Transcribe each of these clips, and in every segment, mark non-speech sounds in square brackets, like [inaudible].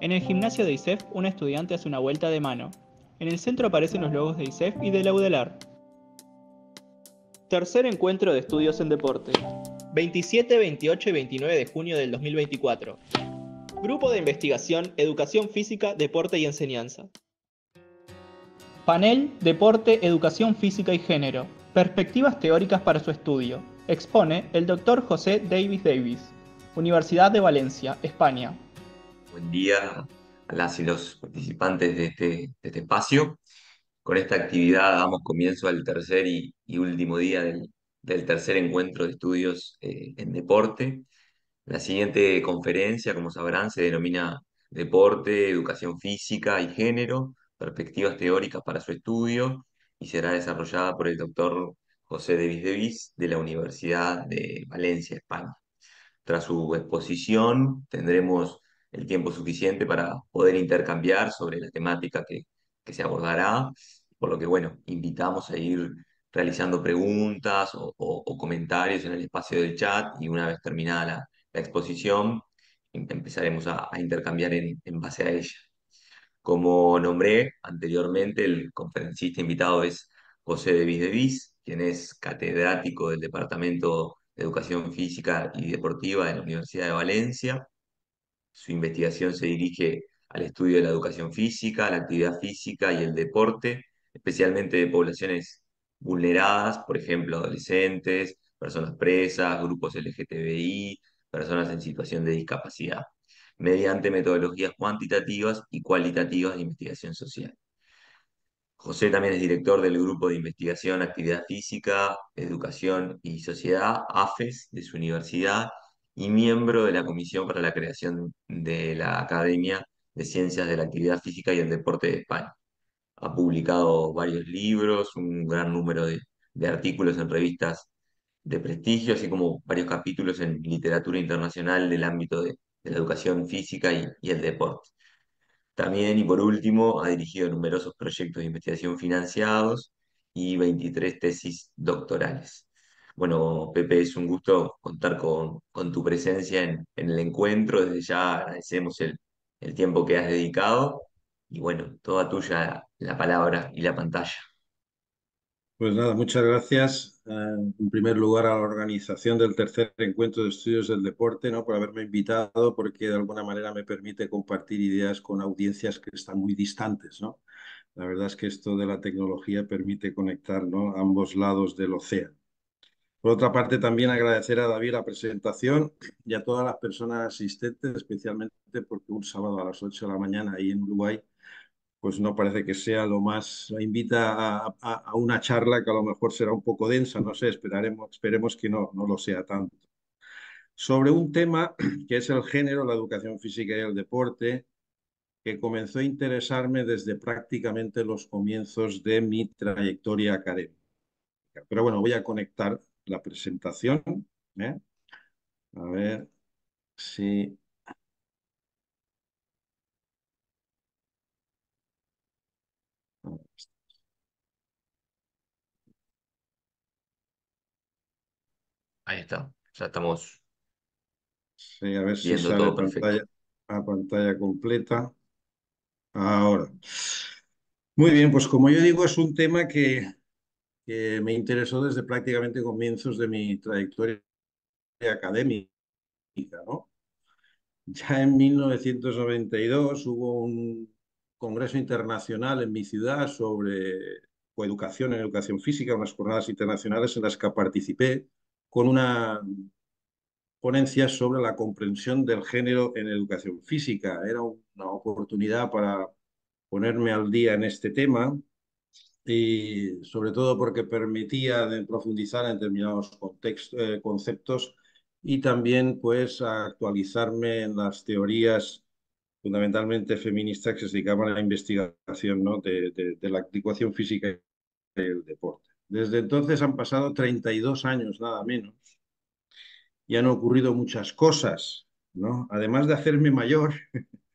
En el gimnasio de ISEF, un estudiante hace una vuelta de mano. En el centro aparecen los logos de ISEF y de Laudelar. Tercer encuentro de estudios en deporte. 27, 28 y 29 de junio del 2024. Grupo de investigación Educación Física, Deporte y Enseñanza. Panel Deporte, Educación Física y Género. Perspectivas teóricas para su estudio. Expone el doctor José Davis Davis, Universidad de Valencia, España. Buen día a las y los participantes de este, de este espacio. Con esta actividad damos comienzo al tercer y, y último día del, del, tercer encuentro de estudios eh, en deporte. La siguiente conferencia, como sabrán, se denomina Deporte, Educación Física y Género, Perspectivas Teóricas para su Estudio, y será desarrollada por el doctor José Davis Davis de la Universidad de Valencia, España. Tras su exposición tendremos el tiempo suficiente para poder intercambiar sobre la temática que, que se abordará, por lo que, bueno, invitamos a ir realizando preguntas o, comentarios en el espacio del chat y una vez terminada la, exposición em, empezaremos a, intercambiar en, en, base a ella. Como nombré anteriormente, el conferencista invitado es José Devis Devis, quien es catedrático del Departamento de Educación Física y Deportiva de la Universidad de Valencia su investigación se dirige al estudio de la educación física, la actividad física y el deporte, especialmente de poblaciones vulneradas, por ejemplo, adolescentes, personas presas, grupos LGTBI, personas en situación de discapacidad, mediante metodologías cuantitativas y cualitativas de investigación social. José también es director del Grupo de Investigación Actividad Física, Educación y Sociedad, AFES, de su universidad, y miembro de la Comisión para la Creación de la Academia de Ciencias de la Actividad Física y el Deporte de España. Ha publicado varios libros, un gran número de, de artículos en revistas de prestigio, así como varios capítulos en literatura internacional del ámbito de, de la educación física y, y el deporte. También, y por último, ha dirigido numerosos proyectos de investigación financiados y 23 tesis doctorales. Bueno, Pepe, es un gusto contar con, tu presencia en, el encuentro. Desde ya agradecemos el, el, tiempo que has dedicado y bueno, toda tuya la palabra y la pantalla. Pues nada, muchas gracias eh, en primer lugar a la organización del tercer encuentro de estudios del deporte, ¿no? por haberme invitado, porque de alguna manera me permite compartir ideas con audiencias que están muy distantes. ¿no? La verdad es que esto de la tecnología permite conectar ¿no? ambos lados del océano. Por otra parte, también agradecer a David la presentación y a todas las personas asistentes, especialmente porque un sábado a las 8 de la mañana ahí en Uruguay, pues no parece que sea lo más, invita a, a, a, una charla que a lo mejor será un poco densa, no sé, esperaremos, esperemos que no, no lo sea tanto. Sobre un tema que es el género, la educación física y el deporte, que comenzó a interesarme desde prácticamente los comienzos de mi trayectoria académica. Pero bueno, voy a conectar la presentación. ¿eh? A ver si... Ahí está, ya estamos. Sí, a ver si sale todo pantalla, a pantalla completa. Ahora. Muy bien, pues como yo digo, es un tema que, que me interesó desde prácticamente comienzos de mi trayectoria académica. Ya en 1992 hubo un congreso internacional en mi ciudad sobre coeducación en educación física, unas jornadas internacionales en las que participé con una ponencia sobre la comprensión del género en educación física. Era una oportunidad para ponerme al día en este tema y sobre todo porque permitía profundizar en determinados contextos, eh, conceptos y también pues actualizarme en las teorías fundamentalmente feministas que se dedicaban a la investigación ¿no? de, de, de la educación física y el deporte. Desde entonces han pasado 32 años, nada menos, y han ocurrido muchas cosas, ¿no? Además de hacerme mayor, [laughs]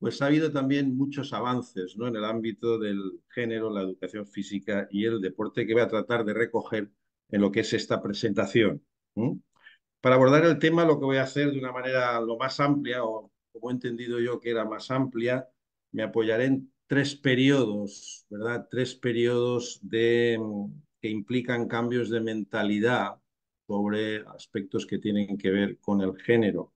pues ha habido también muchos avances, ¿no? En el ámbito del género, la educación física y el deporte que voy a tratar de recoger en lo que es esta presentación. Para abordar el tema, lo que voy a hacer de una manera lo más amplia o como he entendido yo que era más amplia, me apoyaré en tres periodos, ¿verdad? Tres periodos de, que implican cambios de mentalidad sobre aspectos que tienen que ver con el género,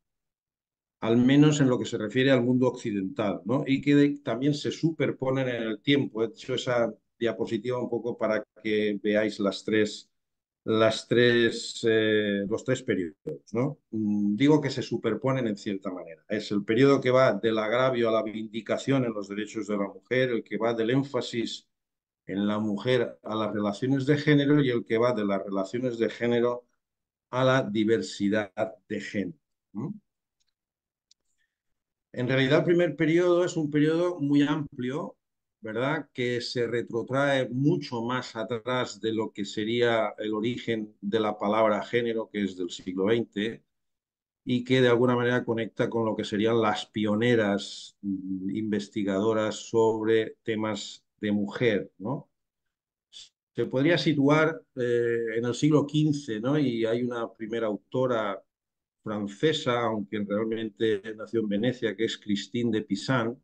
al menos en lo que se refiere al mundo occidental, ¿no? Y que también se superponen en el tiempo. He hecho esa diapositiva un poco para que veáis las tres, las tres, eh, los tres periodos. ¿no? Mm, digo que se superponen en cierta manera. Es el periodo que va del agravio a la vindicación en los derechos de la mujer, el que va del énfasis en la mujer a las relaciones de género y el que va de las relaciones de género a la diversidad de género. En realidad el primer periodo es un periodo muy amplio ¿verdad? Que se retrotrae mucho más atrás de lo que sería el origen de la palabra género, que es del siglo XX, y que de alguna manera conecta con lo que serían las pioneras mm, investigadoras sobre temas de mujer, ¿no? Se podría situar eh, en el siglo XV, ¿no? Y hay una primera autora francesa, aunque realmente nació en Venecia, que es Christine de Pisan,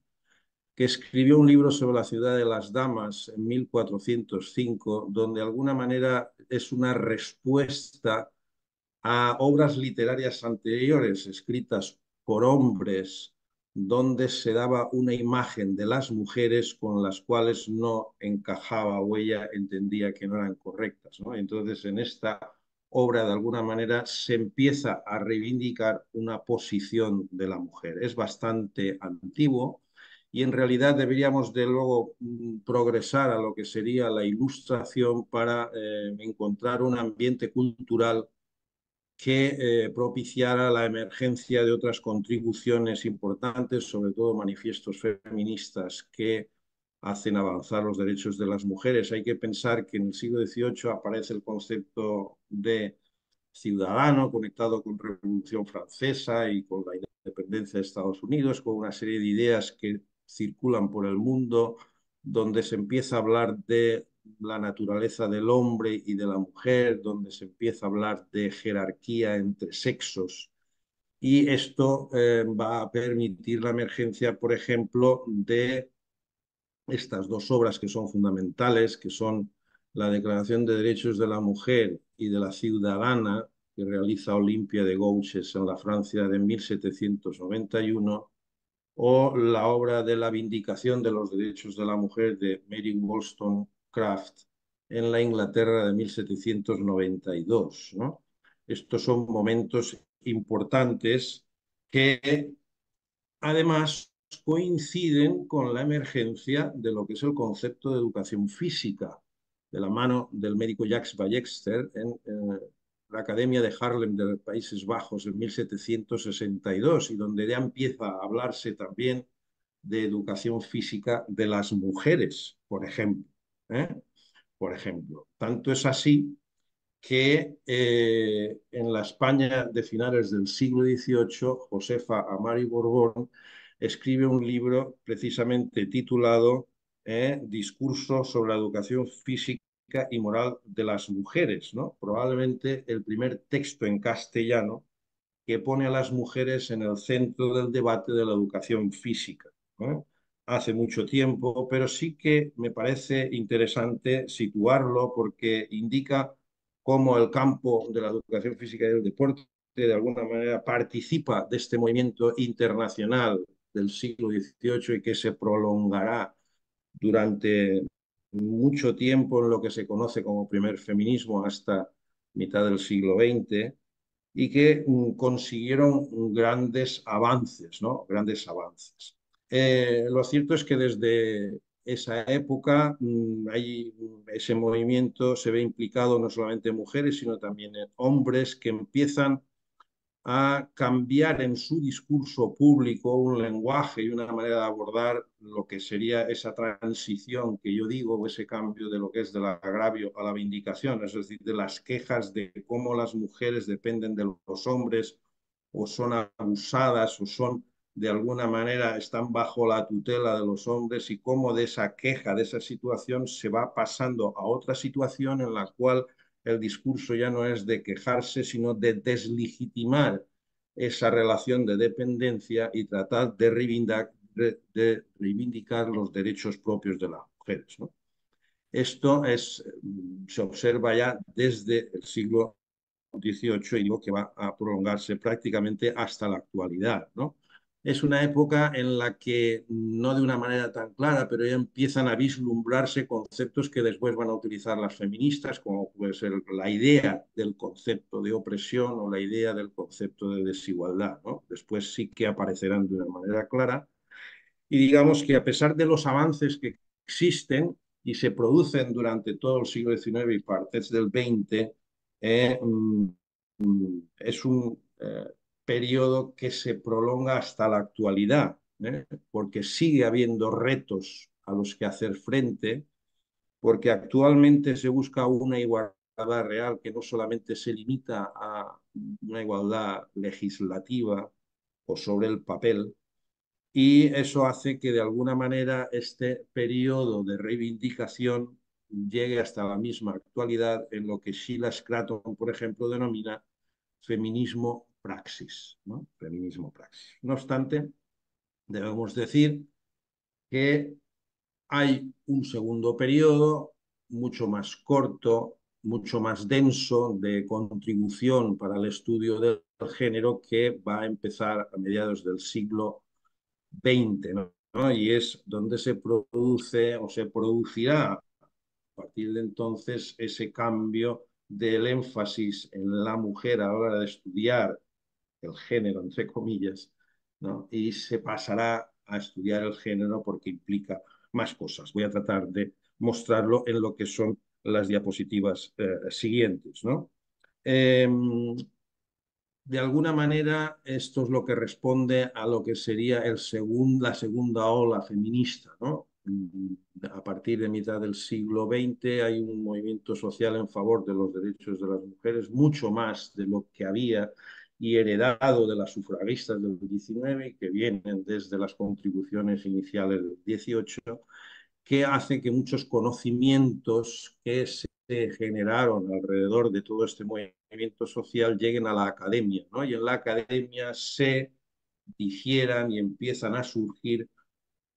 que escribió un libro sobre la ciudad de las damas en 1405, donde de alguna manera es una respuesta a obras literarias anteriores escritas por hombres, donde se daba una imagen de las mujeres con las cuales no encajaba o ella entendía que no eran correctas. Entonces, en esta obra, de alguna manera, se empieza a reivindicar una posición de la mujer. Es bastante antiguo, y en realidad deberíamos de luego mm, progresar a lo que sería la ilustración para eh, encontrar un ambiente cultural que eh, propiciara la emergencia de otras contribuciones importantes, sobre todo manifiestos feministas que hacen avanzar los derechos de las mujeres. Hay que pensar que en el siglo XVIII aparece el concepto de ciudadano conectado con la Revolución Francesa y con la independencia de Estados Unidos, con una serie de ideas que circulan por el mundo, donde se empieza a hablar de la naturaleza del hombre y de la mujer, donde se empieza a hablar de jerarquía entre sexos. Y esto eh, va a permitir la emergencia, por ejemplo, de estas dos obras que son fundamentales, que son la Declaración de Derechos de la Mujer y de la Ciudadana, que realiza Olimpia de Gouches en la Francia de 1791, o la obra de la Vindicación de los Derechos de la Mujer de Mary Wollstonecraft en la Inglaterra de 1792. ¿no? Estos son momentos importantes que además coinciden con la emergencia de lo que es el concepto de educación física, de la mano del médico Jacques Ballexter en, en eh, la Academia de Harlem de los Países Bajos en 1762 y donde ya empieza a hablarse también de educación física de las mujeres, por ejemplo. ¿eh? Por ejemplo, tanto es así que eh, en la España de finales del siglo XVIII, Josefa Amari Borbón escribe un libro precisamente titulado eh, Discurso sobre la educación física y moral de las mujeres, ¿no? Probablemente el primer texto en castellano que pone a las mujeres en el centro del debate de la educación física. Hace mucho tiempo, pero sí que me parece interesante situarlo porque indica cómo el campo de la educación física y del deporte de alguna manera participa de este movimiento internacional del siglo XVIII y que se prolongará durante mucho tiempo en lo que se conoce como primer feminismo hasta mitad del siglo XX y que mm, consiguieron grandes avances, ¿no? Grandes avances. Eh, lo cierto es que desde esa época mm, hay, ese movimiento se ve implicado no solamente en mujeres, sino también en hombres que empiezan a cambiar en su discurso público un lenguaje y una manera de abordar lo que sería esa transición que yo digo, ese cambio de lo que es del agravio a la vindicación, es decir, de las quejas de cómo las mujeres dependen de los hombres o son abusadas o son de alguna manera están bajo la tutela de los hombres y cómo de esa queja, de esa situación se va pasando a otra situación en la cual el discurso ya no es de quejarse, sino de deslegitimar esa relación de dependencia y tratar de reivindicar, los derechos propios de las mujeres. Esto es, mm, se observa ya desde el siglo XVIII y digo que va a prolongarse prácticamente hasta la actualidad. Es una época en la que, no de una manera tan clara, pero ya empiezan a vislumbrarse conceptos que después van a utilizar las feministas, como puede ser la idea del concepto de opresión o la idea del concepto de desigualdad. Después sí que aparecerán de una manera clara. Y digamos que a pesar de los avances que existen y se producen durante todo el siglo XIX y partes del XX, eh, mm, mm, es un... Eh, periodo que se prolonga hasta la actualidad, ¿eh? porque sigue habiendo retos a los que hacer frente, porque actualmente se busca una igualdad real que no solamente se limita a una igualdad legislativa o sobre el papel, y eso hace que de alguna manera este periodo de reivindicación llegue hasta la misma actualidad en lo que Sheila Scraton, por ejemplo, denomina feminismo praxis, ¿no? Feminismo praxis. No obstante, debemos decir que hay un segundo periodo mucho más corto, mucho más denso de contribución para el estudio del género que va a empezar a mediados del siglo XX, ¿no? Y es donde se produce o se producirá a partir de entonces ese cambio del énfasis en la mujer a la hora de estudiar el género, entre comillas, ¿no? y se pasará a estudiar el género porque implica más cosas. Voy a tratar de mostrarlo en lo que son las diapositivas eh, siguientes. ¿no? Em, de alguna manera, esto es lo que responde a lo que sería el la segunda ola feminista. ¿no? A partir de mitad del siglo XX hay un movimiento social en favor de los derechos de las mujeres, mucho más de lo que había y heredado de las sufragistas del 19, que vienen desde las contribuciones iniciales del 18, que hace que muchos conocimientos que se generaron alrededor de todo este movimiento social lleguen a la academia, ¿no? Y en la academia se difieran y empiezan a surgir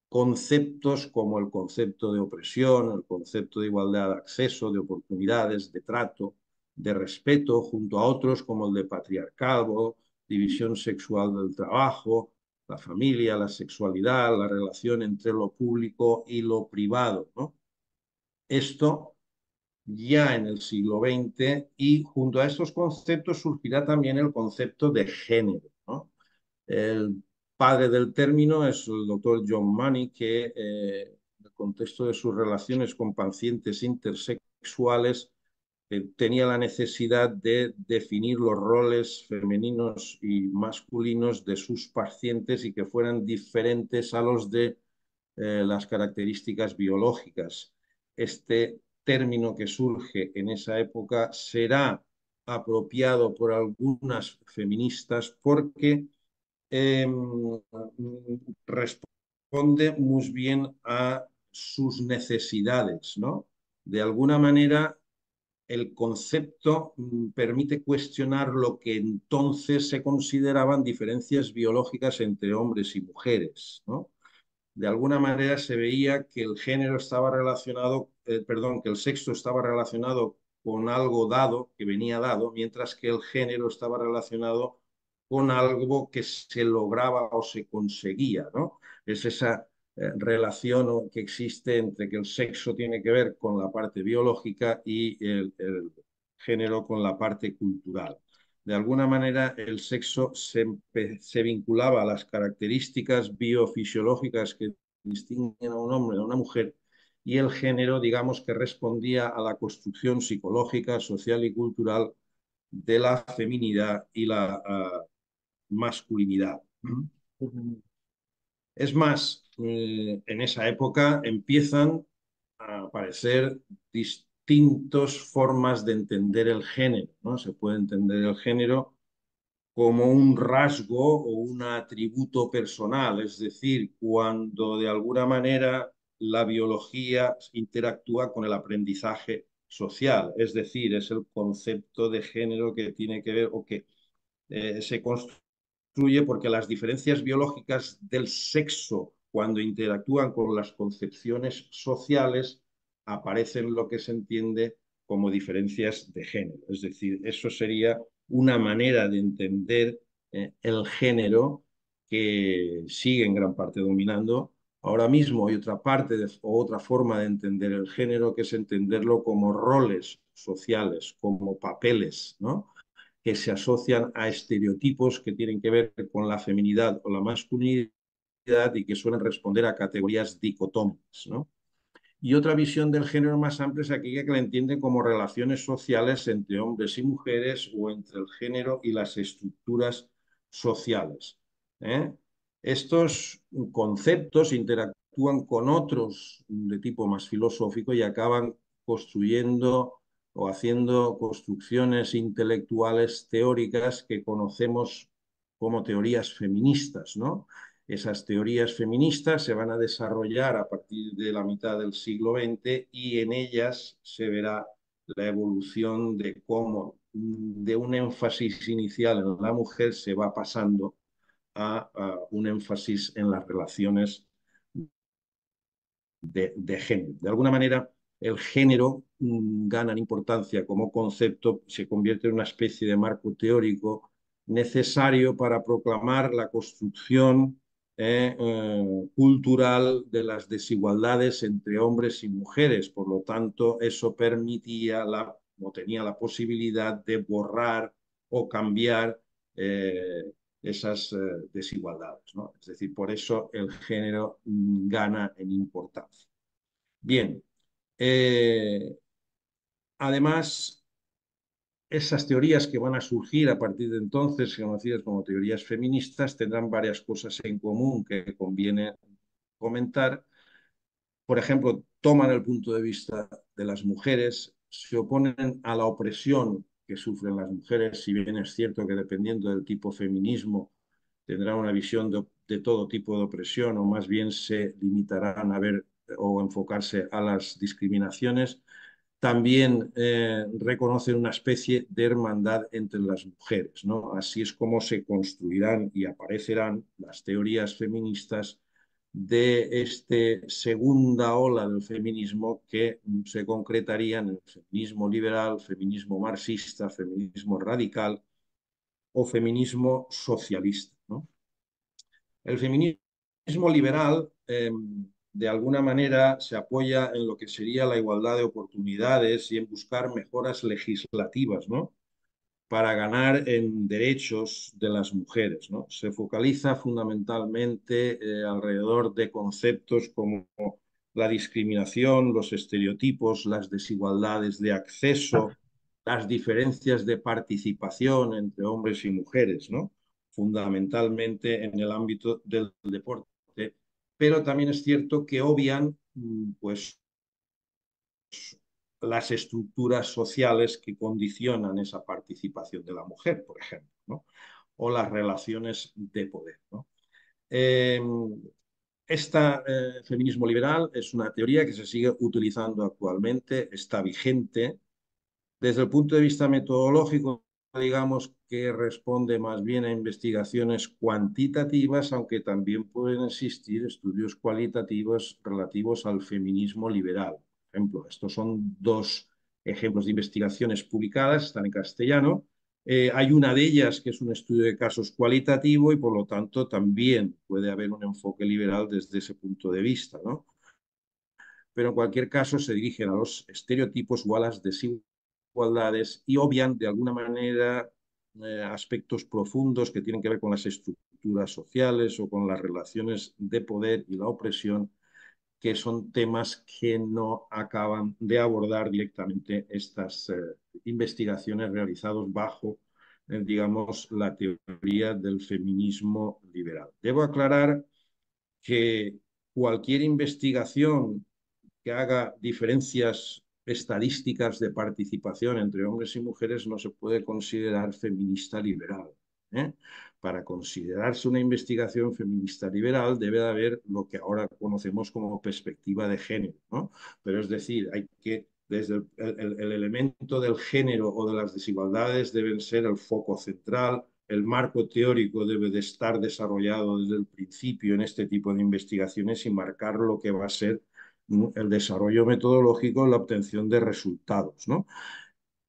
conceptos como el concepto de opresión, el concepto de igualdad de acceso, de oportunidades, de trato, de respeto junto a otros como el de patriarcado, división sexual del trabajo, la familia, la sexualidad, la relación entre lo público y lo privado. ¿no? Esto ya en el siglo XX y junto a estos conceptos surgirá también el concepto de género. ¿no? El padre del término es el doctor John Money, que eh, en el contexto de sus relaciones con pacientes intersexuales tenía la necesidad de definir los roles femeninos y masculinos de sus pacientes y que fueran diferentes a los de eh, las características biológicas. Este término que surge en esa época será apropiado por algunas feministas porque em, responde muy bien a sus necesidades, ¿no? De alguna manera el concepto mm, permite cuestionar lo que entonces se consideraban diferencias biológicas entre hombres y mujeres. De alguna manera se veía que el género estaba relacionado, eh, perdón, que el sexo estaba relacionado con algo dado, que venía dado, mientras que el género estaba relacionado con algo que se lograba o se conseguía. ¿no? Es esa eh, relación que existe entre que el sexo tiene que ver con la parte biológica y el, género con la parte cultural. De alguna manera, el sexo se, se, vinculaba a las características biofisiológicas que distinguen a un hombre de una mujer y el género, digamos, que respondía a la construcción psicológica, social y cultural de la feminidad y la ah, masculinidad. Es más, eh, en esa época empiezan a aparecer distintas formas de entender el género. ¿no? Se puede entender el género como un rasgo o un atributo personal, es decir, cuando de alguna manera la biología interactúa con el aprendizaje social, es decir, es el concepto de género que tiene que ver o que eh, se construye porque las diferencias biológicas del sexo cuando interactúan con las concepciones sociales aparecen lo que se entiende como diferencias de género. Es decir, eso sería una manera de entender eh, el género que sigue en gran parte dominando. Ahora mismo hay otra parte o otra forma de entender el género que es entenderlo como roles sociales, como papeles, ¿no? que se asocian a estereotipos que tienen que ver con la feminidad o la masculinidad y que suelen responder a categorías dicotómicas. ¿no? Y otra visión del género más amplia es aquella que la entienden como relaciones sociales entre hombres y mujeres o entre el género y las estructuras sociales. ¿eh? Estos conceptos interactúan con otros de tipo más filosófico y acaban construyendo o haciendo construcciones intelectuales teóricas que conocemos como teorías feministas, ¿no? Esas teorías feministas se van a desarrollar a partir de la mitad del siglo XX y en ellas se verá la evolución de cómo de un énfasis inicial en la mujer se va pasando a, un énfasis en las relaciones de, de género. De alguna manera, el género mm, gana en importancia como concepto, se convierte en una especie de marco teórico necesario para proclamar la construcción eh, eh, cultural de las desigualdades entre hombres y mujeres. Por lo tanto, eso permitía la, o tenía la posibilidad de borrar o cambiar eh, esas desigualdades. Es decir, por eso el género gana en importancia. Bien, además, esas teorías que van a surgir a partir de entonces, conocidas como teorías feministas, tendrán varias cosas en común que conviene comentar. Por ejemplo, toman el punto de vista de las mujeres, se oponen a la opresión que sufren las mujeres, si bien es cierto que dependiendo del tipo feminismo tendrán una visión de, de todo tipo de opresión o más bien se limitarán a ver o enfocarse a las discriminaciones, también eh, reconocen una especie de hermandad entre las mujeres. ¿no? Así es como se construirán y aparecerán las teorías feministas de esta segunda ola del feminismo que se concretaría en el feminismo liberal, feminismo marxista, feminismo radical o feminismo socialista. El feminismo liberal em, de alguna manera se apoya en lo que sería la igualdad de oportunidades y en buscar mejoras legislativas, ¿no? Para ganar en derechos de las mujeres, ¿no? Se focaliza fundamentalmente eh, alrededor de conceptos como la discriminación, los estereotipos, las desigualdades de acceso, las diferencias de participación entre hombres y mujeres, ¿no? Fundamentalmente en el ámbito del deporte pero también es cierto que obvian mm, pues, las estructuras sociales que condicionan esa participación de la mujer, por ejemplo, o las relaciones de poder. este feminismo liberal es una teoría que se sigue utilizando actualmente, está vigente. Desde el punto de vista metodológico, digamos que responde más bien a investigaciones cuantitativas, aunque también pueden existir estudios cualitativos relativos al feminismo liberal. Por ejemplo, estos son dos ejemplos de investigaciones publicadas, están en castellano. Eh, hay una de ellas que es un estudio de casos cualitativo y por lo tanto también puede haber un enfoque liberal desde ese punto de vista. ¿no? Pero en cualquier caso se dirigen a los estereotipos o a las desigualdades igualdades y obvian de alguna manera eh, aspectos profundos que tienen que ver con las estructuras sociales o con las relaciones de poder y la opresión, que son temas que no acaban de abordar directamente estas eh, investigaciones realizadas bajo, eh, digamos, la teoría del feminismo liberal. Debo aclarar que cualquier investigación que haga diferencias estadísticas de participación entre hombres y mujeres no se puede considerar feminista liberal. ¿eh? Para considerarse una investigación feminista liberal debe de haber lo que ahora conocemos como perspectiva de género. Pero es decir, hay que, desde el, el elemento del género o de las desigualdades deben ser el foco central, el marco teórico debe de estar desarrollado desde el principio en este tipo de investigaciones y marcar lo que va a ser el desarrollo metodológico, la obtención de resultados. ¿no?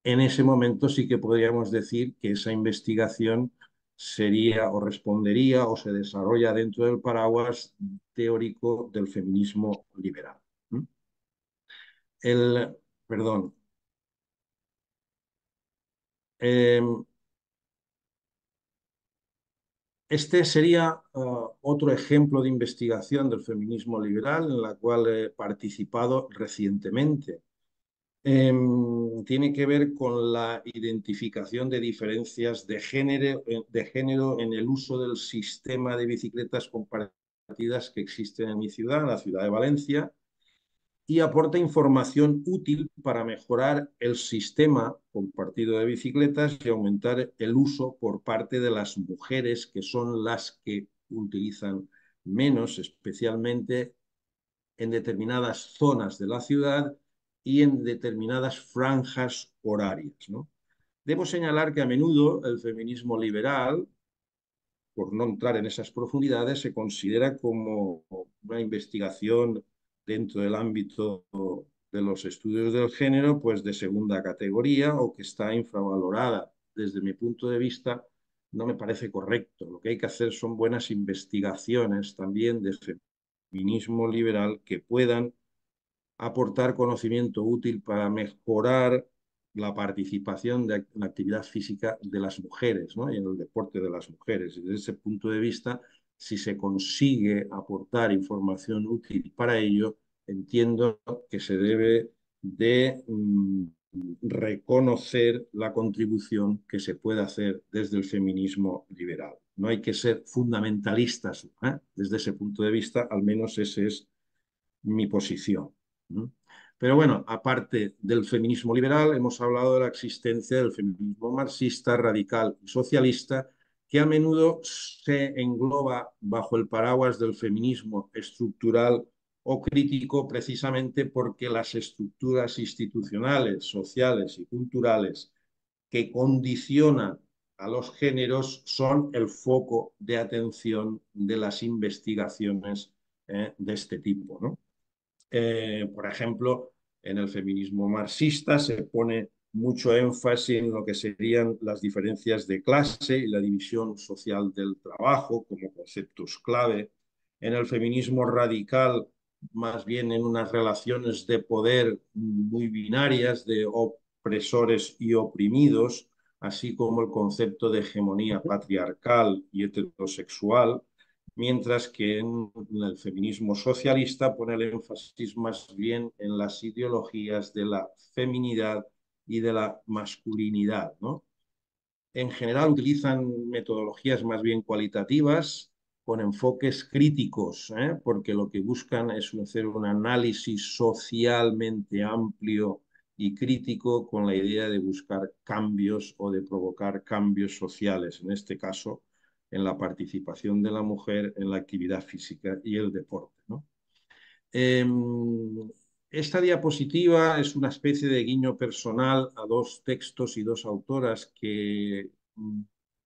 En ese momento sí que podríamos decir que esa investigación sería o respondería o se desarrolla dentro del paraguas teórico del feminismo liberal. El, perdón. Em, este sería uh, otro ejemplo de investigación del feminismo liberal en la cual he participado recientemente. Em, tiene que ver con la identificación de diferencias de género, eh, de género en el uso del sistema de bicicletas compartidas que existe en mi ciudad, en la ciudad de Valencia, y aporta información útil para mejorar el sistema compartido de bicicletas y aumentar el uso por parte de las mujeres, que son las que utilizan menos, especialmente en determinadas zonas de la ciudad y en determinadas franjas horarias. Debo señalar que a menudo el feminismo liberal, por no entrar en esas profundidades, se considera como una investigación dentro del ámbito de los estudios del género, pues de segunda categoría o que está infravalorada. Desde mi punto de vista, no me parece correcto. Lo que hay que hacer son buenas investigaciones también de feminismo liberal que puedan aportar conocimiento útil para mejorar la participación de la actividad física de las mujeres ¿no? y en el deporte de las mujeres. desde ese punto de vista, si se consigue aportar información útil para ello, entiendo que se debe de mm, reconocer la contribución que se puede hacer desde el feminismo liberal. No hay que ser fundamentalistas ¿eh? desde ese punto de vista, al menos esa es mi posición. Pero bueno, aparte del feminismo liberal, hemos hablado de la existencia del feminismo marxista, radical y socialista, que a menudo se engloba bajo el paraguas del feminismo estructural o crítico precisamente porque las estructuras institucionales, sociales y culturales que condicionan a los géneros son el foco de atención de las investigaciones eh, de este tipo. ¿no? Eh, por ejemplo, en el feminismo marxista se pone mucho énfasis en lo que serían las diferencias de clase y la división social del trabajo como conceptos clave. En el feminismo radical, más bien en unas relaciones de poder muy binarias de opresores y oprimidos, así como el concepto de hegemonía patriarcal y heterosexual, mientras que en el feminismo socialista pone el énfasis más bien en las ideologías de la feminidad y de la masculinidad. ¿no? En general utilizan metodologías más bien cualitativas, con enfoques críticos, ¿eh? porque lo que buscan es hacer un análisis socialmente amplio y crítico con la idea de buscar cambios o de provocar cambios sociales, en este caso en la participación de la mujer en la actividad física y el deporte. Em, esta diapositiva es una especie de guiño personal a dos textos y dos autoras que mm,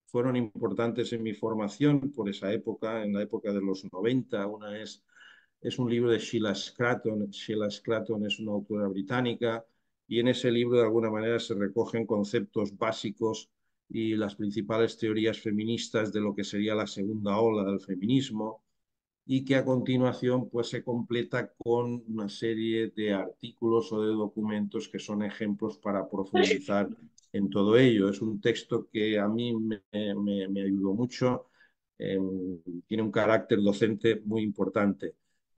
fueron importantes en mi formación por esa época, en la época de los 90. Una es, es un libro de Sheila Scraton. Sheila Scraton es una autora británica y en ese libro de alguna manera se recogen conceptos básicos y las principales teorías feministas de lo que sería la segunda ola del feminismo y que a continuación pues se completa con una serie de artículos o de documentos que son ejemplos para profundizar en todo ello. Es un texto que a mí me, me, ayudó mucho, em, tiene un carácter docente muy importante.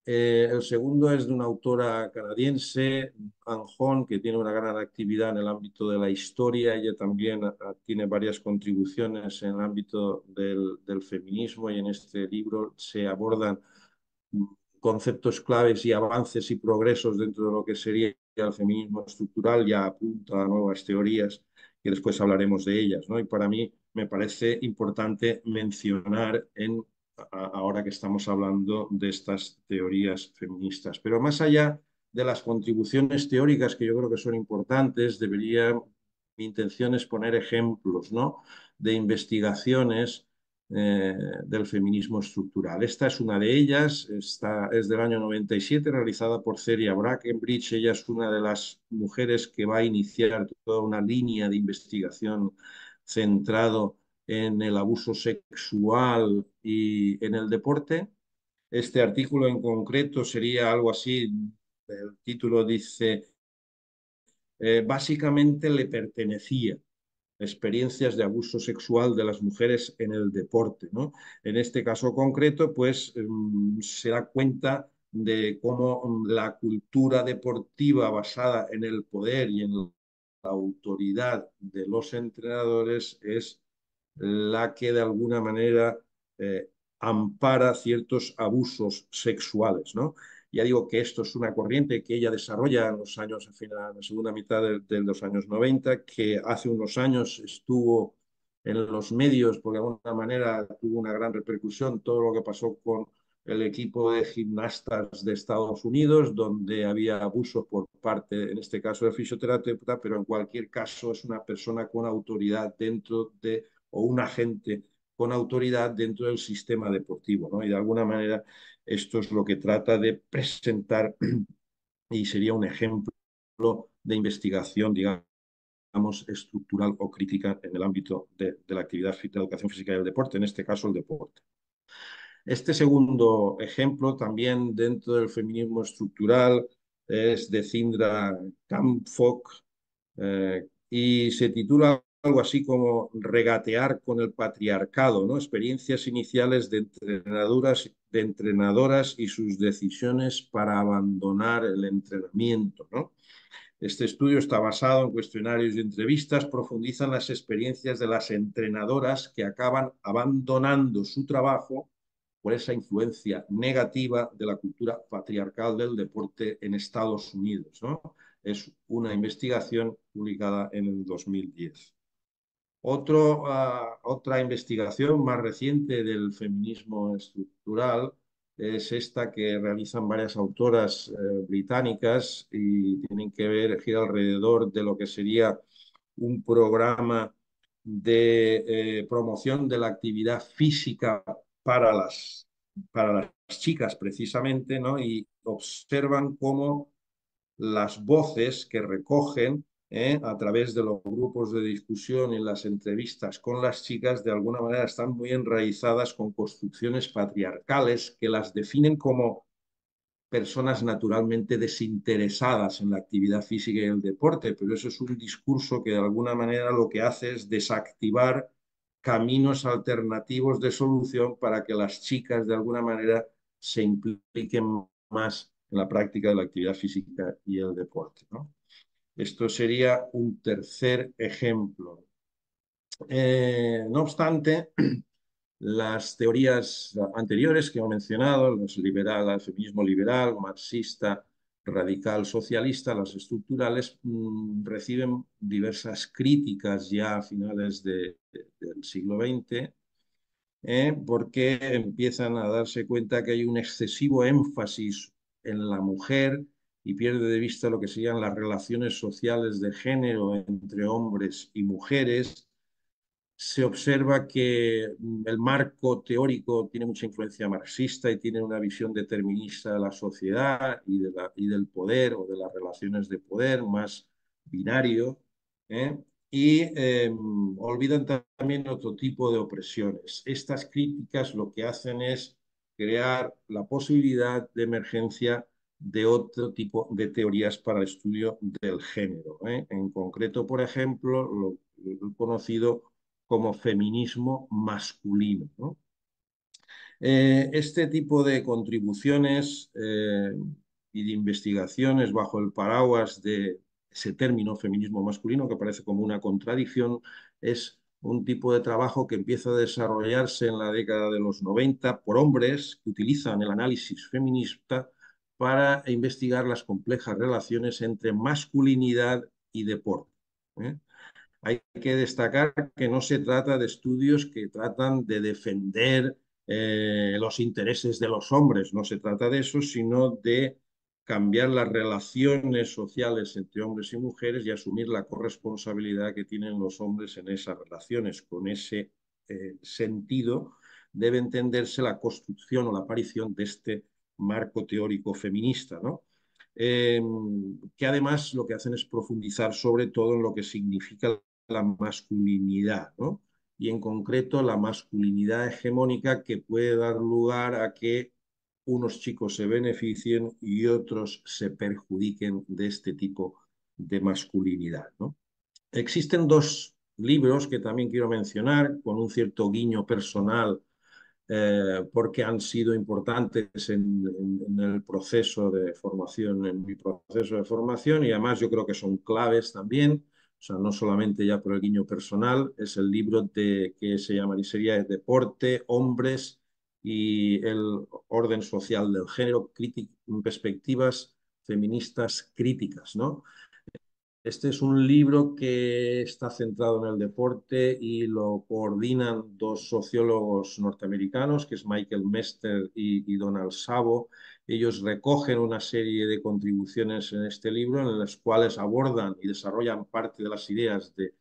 Eh, el segundo es de una autora canadiense, Anne que tiene una gran actividad en el ámbito de la historia. Ella también ah, tiene varias contribuciones en el ámbito del, feminismo y en este libro se abordan conceptos claves y avances y progresos dentro de lo que sería el feminismo estructural, ya apunta a nuevas teorías que después hablaremos de ellas. ¿no? Y para mí me parece importante mencionar en, ahora que estamos hablando de estas teorías feministas. Pero más allá de las contribuciones teóricas que yo creo que son importantes, debería mi intención es poner ejemplos ¿no? de investigaciones eh, del feminismo estructural. Esta es una de ellas, esta es del año 97, realizada por Celia Brackenbridge. Ella es una de las mujeres que va a iniciar toda una línea de investigación centrado en el abuso sexual y en el deporte. Este artículo en concreto sería algo así, el título dice, eh, básicamente le pertenecía experiencias de abuso sexual de las mujeres en el deporte. ¿no? En este caso concreto, pues mm, se da cuenta de cómo la cultura deportiva basada en el poder y en la autoridad de los entrenadores es la que de alguna manera eh, ampara ciertos abusos sexuales, ¿no? Ya digo que esto es una corriente que ella desarrolla en los años, en la segunda mitad de, los años 90, que hace unos años estuvo en los medios, porque de alguna manera tuvo una gran repercusión todo lo que pasó con el equipo de gimnastas de Estados Unidos, donde había abusos por parte, en este caso, de fisioterapeuta, pero en cualquier caso es una persona con autoridad dentro de, o un agente con autoridad dentro del sistema deportivo, ¿no? Y de alguna manera esto es lo que trata de presentar [clears throat] y sería un ejemplo de investigación, digamos, estructural o crítica en el ámbito de, la actividad de la educación física y el deporte, en este caso el deporte. Este segundo ejemplo, también dentro del feminismo estructural, es de Cindra Kampfok eh, y se titula algo así como regatear con el patriarcado, ¿no? Experiencias iniciales de entrenadoras, y sus decisiones para abandonar el entrenamiento, ¿no? Este estudio está basado en cuestionarios y entrevistas, profundizan las experiencias de las entrenadoras que acaban abandonando su trabajo por esa influencia negativa de la cultura patriarcal del deporte en Estados Unidos. ¿no? Es una investigación publicada en el 2010. Otro, ah, otra investigación más reciente del feminismo estructural es esta que realizan varias autoras eh, británicas y tienen que ver, gira alrededor de lo que sería un programa de eh, promoción de la actividad física para las, para las chicas precisamente, ¿no? Y observan cómo las voces que recogen ¿eh? a través de los grupos de discusión y las entrevistas con las chicas, de alguna manera están muy enraizadas con construcciones patriarcales que las definen como personas naturalmente desinteresadas en la actividad física y el deporte, pero eso es un discurso que de alguna manera lo que hace es desactivar caminos alternativos de solución para que las chicas de alguna manera se impliquen más en la práctica de la actividad física y el deporte. Esto sería un tercer ejemplo. Eh, no obstante, [clears throat] las teorías anteriores que he mencionado, los liberal, el feminismo liberal, marxista, radical, socialista, las estructurales, mm, reciben diversas críticas ya a finales del siglo XX, eh, porque empiezan a darse cuenta que hay un excesivo énfasis en la mujer, y pierde de vista lo que serían las relaciones sociales de género entre hombres y mujeres. Se observa que mm, el marco teórico tiene mucha influencia marxista y tiene una visión determinista de la sociedad y, de la, y del poder o de las relaciones de poder más binario. ¿eh? Y em, olvidan también otro tipo de opresiones. Estas críticas lo que hacen es crear la posibilidad de emergencia de otro tipo de teorías para el estudio del género. ¿eh? En concreto, por ejemplo, lo, conocido como feminismo masculino. Eh, este tipo de contribuciones eh, y de investigaciones bajo el paraguas de ese término feminismo masculino, que parece como una contradicción, es un tipo de trabajo que empieza a desarrollarse en la década de los 90 por hombres que utilizan el análisis feminista para investigar las complejas relaciones entre masculinidad y deporte. ¿eh? Hay que destacar que no se trata de estudios que tratan de defender eh, los intereses de los hombres, no se trata de eso, sino de cambiar las relaciones sociales entre hombres y mujeres y asumir la corresponsabilidad que tienen los hombres en esas relaciones. Con ese eh, sentido debe entenderse la construcción o la aparición de este marco teórico feminista, ¿no? Em, que además lo que hacen es profundizar sobre todo en lo que significa la masculinidad, ¿no? y en concreto la masculinidad hegemónica que puede dar lugar a que unos chicos se beneficien y otros se perjudiquen de este tipo de masculinidad. ¿no? Existen dos libros que también quiero mencionar con un cierto guiño personal eh, porque han sido importantes en, el proceso de formación, en mi proceso de formación y además yo creo que son claves también o sea, no solamente ya por el guiño personal, es el libro de, que se llama sería Deporte, Hombres y el orden social del género, perspectivas feministas críticas, ¿no? Este es un libro que está centrado en el deporte y lo coordinan dos sociólogos norteamericanos, que es Michael Mester y, Donald Savo. Ellos recogen una serie de contribuciones en este libro en las cuales abordan y desarrollan parte de las ideas de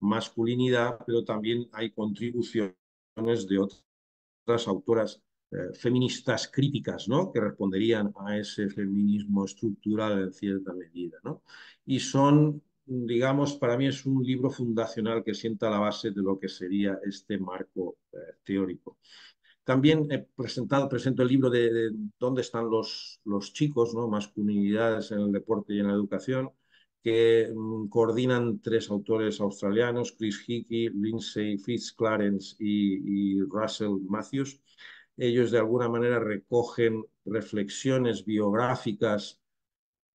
masculinidad, pero también hay contribuciones de otras autoras eh, feministas críticas, ¿no? que responderían a ese feminismo estructural en cierta medida. ¿no? Y son, digamos, para mí es un libro fundacional que sienta la base de lo que sería este marco eh, teórico. También he presentado, presento el libro de, dónde están los, los chicos, ¿no? masculinidades en el deporte y en la educación, que mm, coordinan tres autores australianos, Chris Hickey, Lindsay Fitzclarence y, y Russell Matthews, ellos de alguna manera recogen reflexiones biográficas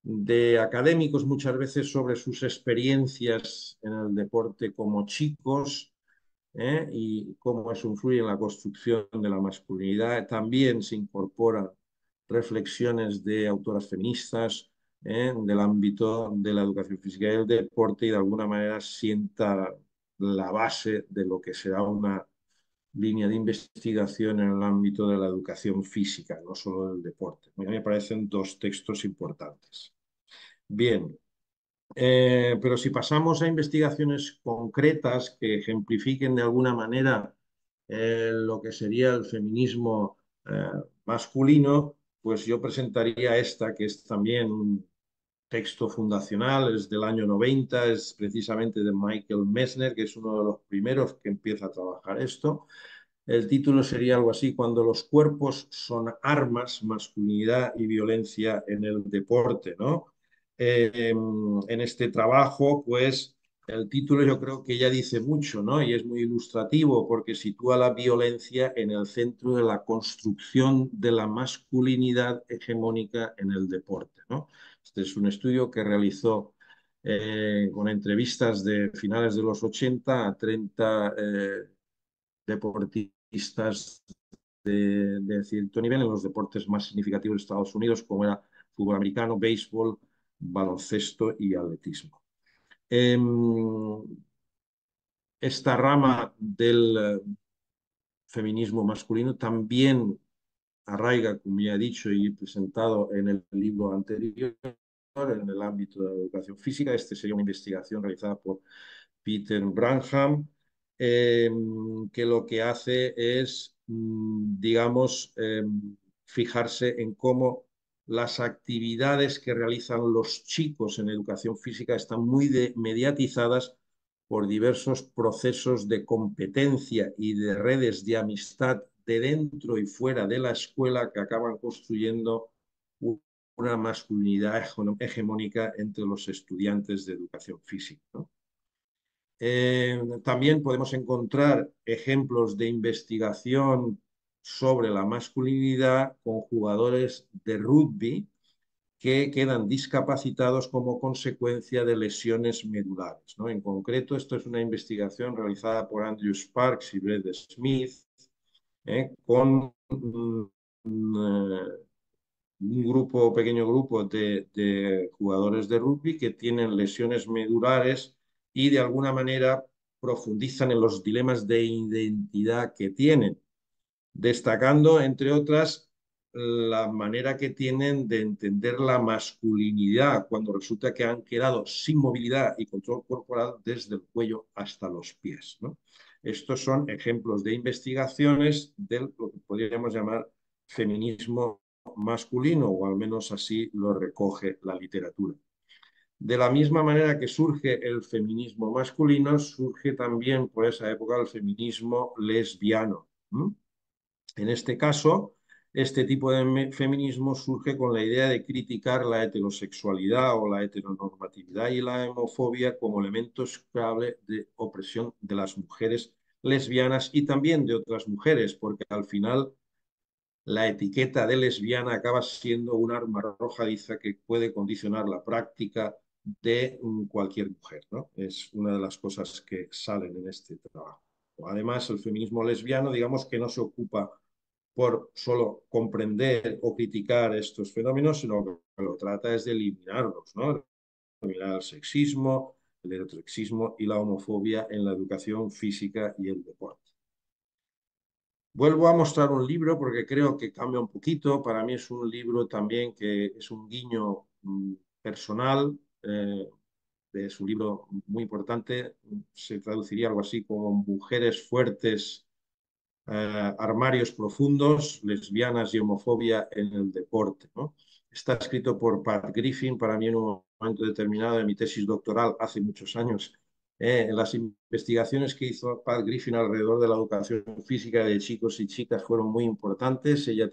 de académicos muchas veces sobre sus experiencias en el deporte como chicos ¿eh? y cómo eso influye en la construcción de la masculinidad. También se incorporan reflexiones de autoras feministas ¿eh? del ámbito de la educación física y el deporte y de alguna manera sienta la base de lo que será una línea de investigación en el ámbito de la educación física, no solo del deporte. A mí me parecen dos textos importantes. Bien, eh, pero si pasamos a investigaciones concretas que ejemplifiquen de alguna manera eh, lo que sería el feminismo eh, masculino, pues yo presentaría esta, que es también texto fundacional, es del año 90, es precisamente de Michael Messner, que es uno de los primeros que empieza a trabajar esto. El título sería algo así, cuando los cuerpos son armas, masculinidad y violencia en el deporte, ¿no? Eh, en este trabajo, pues el título yo creo que ya dice mucho, ¿no? Y es muy ilustrativo porque sitúa la violencia en el centro de la construcción de la masculinidad hegemónica en el deporte, ¿no? Este es un estudio que realizó eh, con entrevistas de finales de los 80 a 30 eh, deportistas de, cierto nivel en los deportes más significativos de Estados Unidos, como era fútbol americano, béisbol, baloncesto y atletismo. Em, esta rama del eh, feminismo masculino también arraiga, como ya he dicho y presentado en el libro anterior, en el ámbito de la educación física. Este sería una investigación realizada por Peter Branham, em, que lo que hace es, mm, digamos, em, fijarse en cómo las actividades que realizan los chicos en educación física están muy mediatizadas por diversos procesos de competencia y de redes de amistad de dentro y fuera de la escuela que acaban construyendo una masculinidad hegemónica entre los estudiantes de educación física. Eh, también podemos encontrar ejemplos de investigación sobre la masculinidad con jugadores de rugby que quedan discapacitados como consecuencia de lesiones medulares. ¿no? En concreto, esto es una investigación realizada por Andrew Sparks y Brett Smith ¿eh? con mm, eh, un grupo, pequeño grupo de, jugadores de rugby que tienen lesiones medulares y de alguna manera profundizan en los dilemas de identidad que tienen, destacando, entre otras, la manera que tienen de entender la masculinidad cuando resulta que han quedado sin movilidad y control corporal desde el cuello hasta los pies. Estos son ejemplos de investigaciones de lo que podríamos llamar feminismo masculino, o al menos así lo recoge la literatura. De la misma manera que surge el feminismo masculino, surge también por esa época el feminismo lesbiano. En este caso, este tipo de feminismo surge con la idea de criticar la heterosexualidad o la heteronormatividad y la homofobia como elementos clave de opresión de las mujeres lesbianas y también de otras mujeres, porque al final la etiqueta de lesbiana acaba siendo un arma arrojadiza que puede condicionar la práctica de mm, cualquier mujer. ¿no? Es una de las cosas que salen en este trabajo. Además, el feminismo lesbiano, digamos que no se ocupa por solo comprender o criticar estos fenómenos, sino que lo trata es de eliminarlos, ¿no? Eliminar el sexismo, el heterosexismo y la homofobia en la educación física y el deporte. Vuelvo a mostrar un libro porque creo que cambia un poquito. Para mí es un libro también que es un guiño mm, personal. Eh, es un libro muy importante. Se traduciría algo así como Mujeres fuertes eh, armarios profundos, lesbianas y homofobia en el deporte. Está escrito por Pat Griffin, para mí en un momento determinado de mi tesis doctoral hace muchos años. Eh, las investigaciones que hizo Pat Griffin alrededor de la educación física de chicos y chicas fueron muy importantes. Ella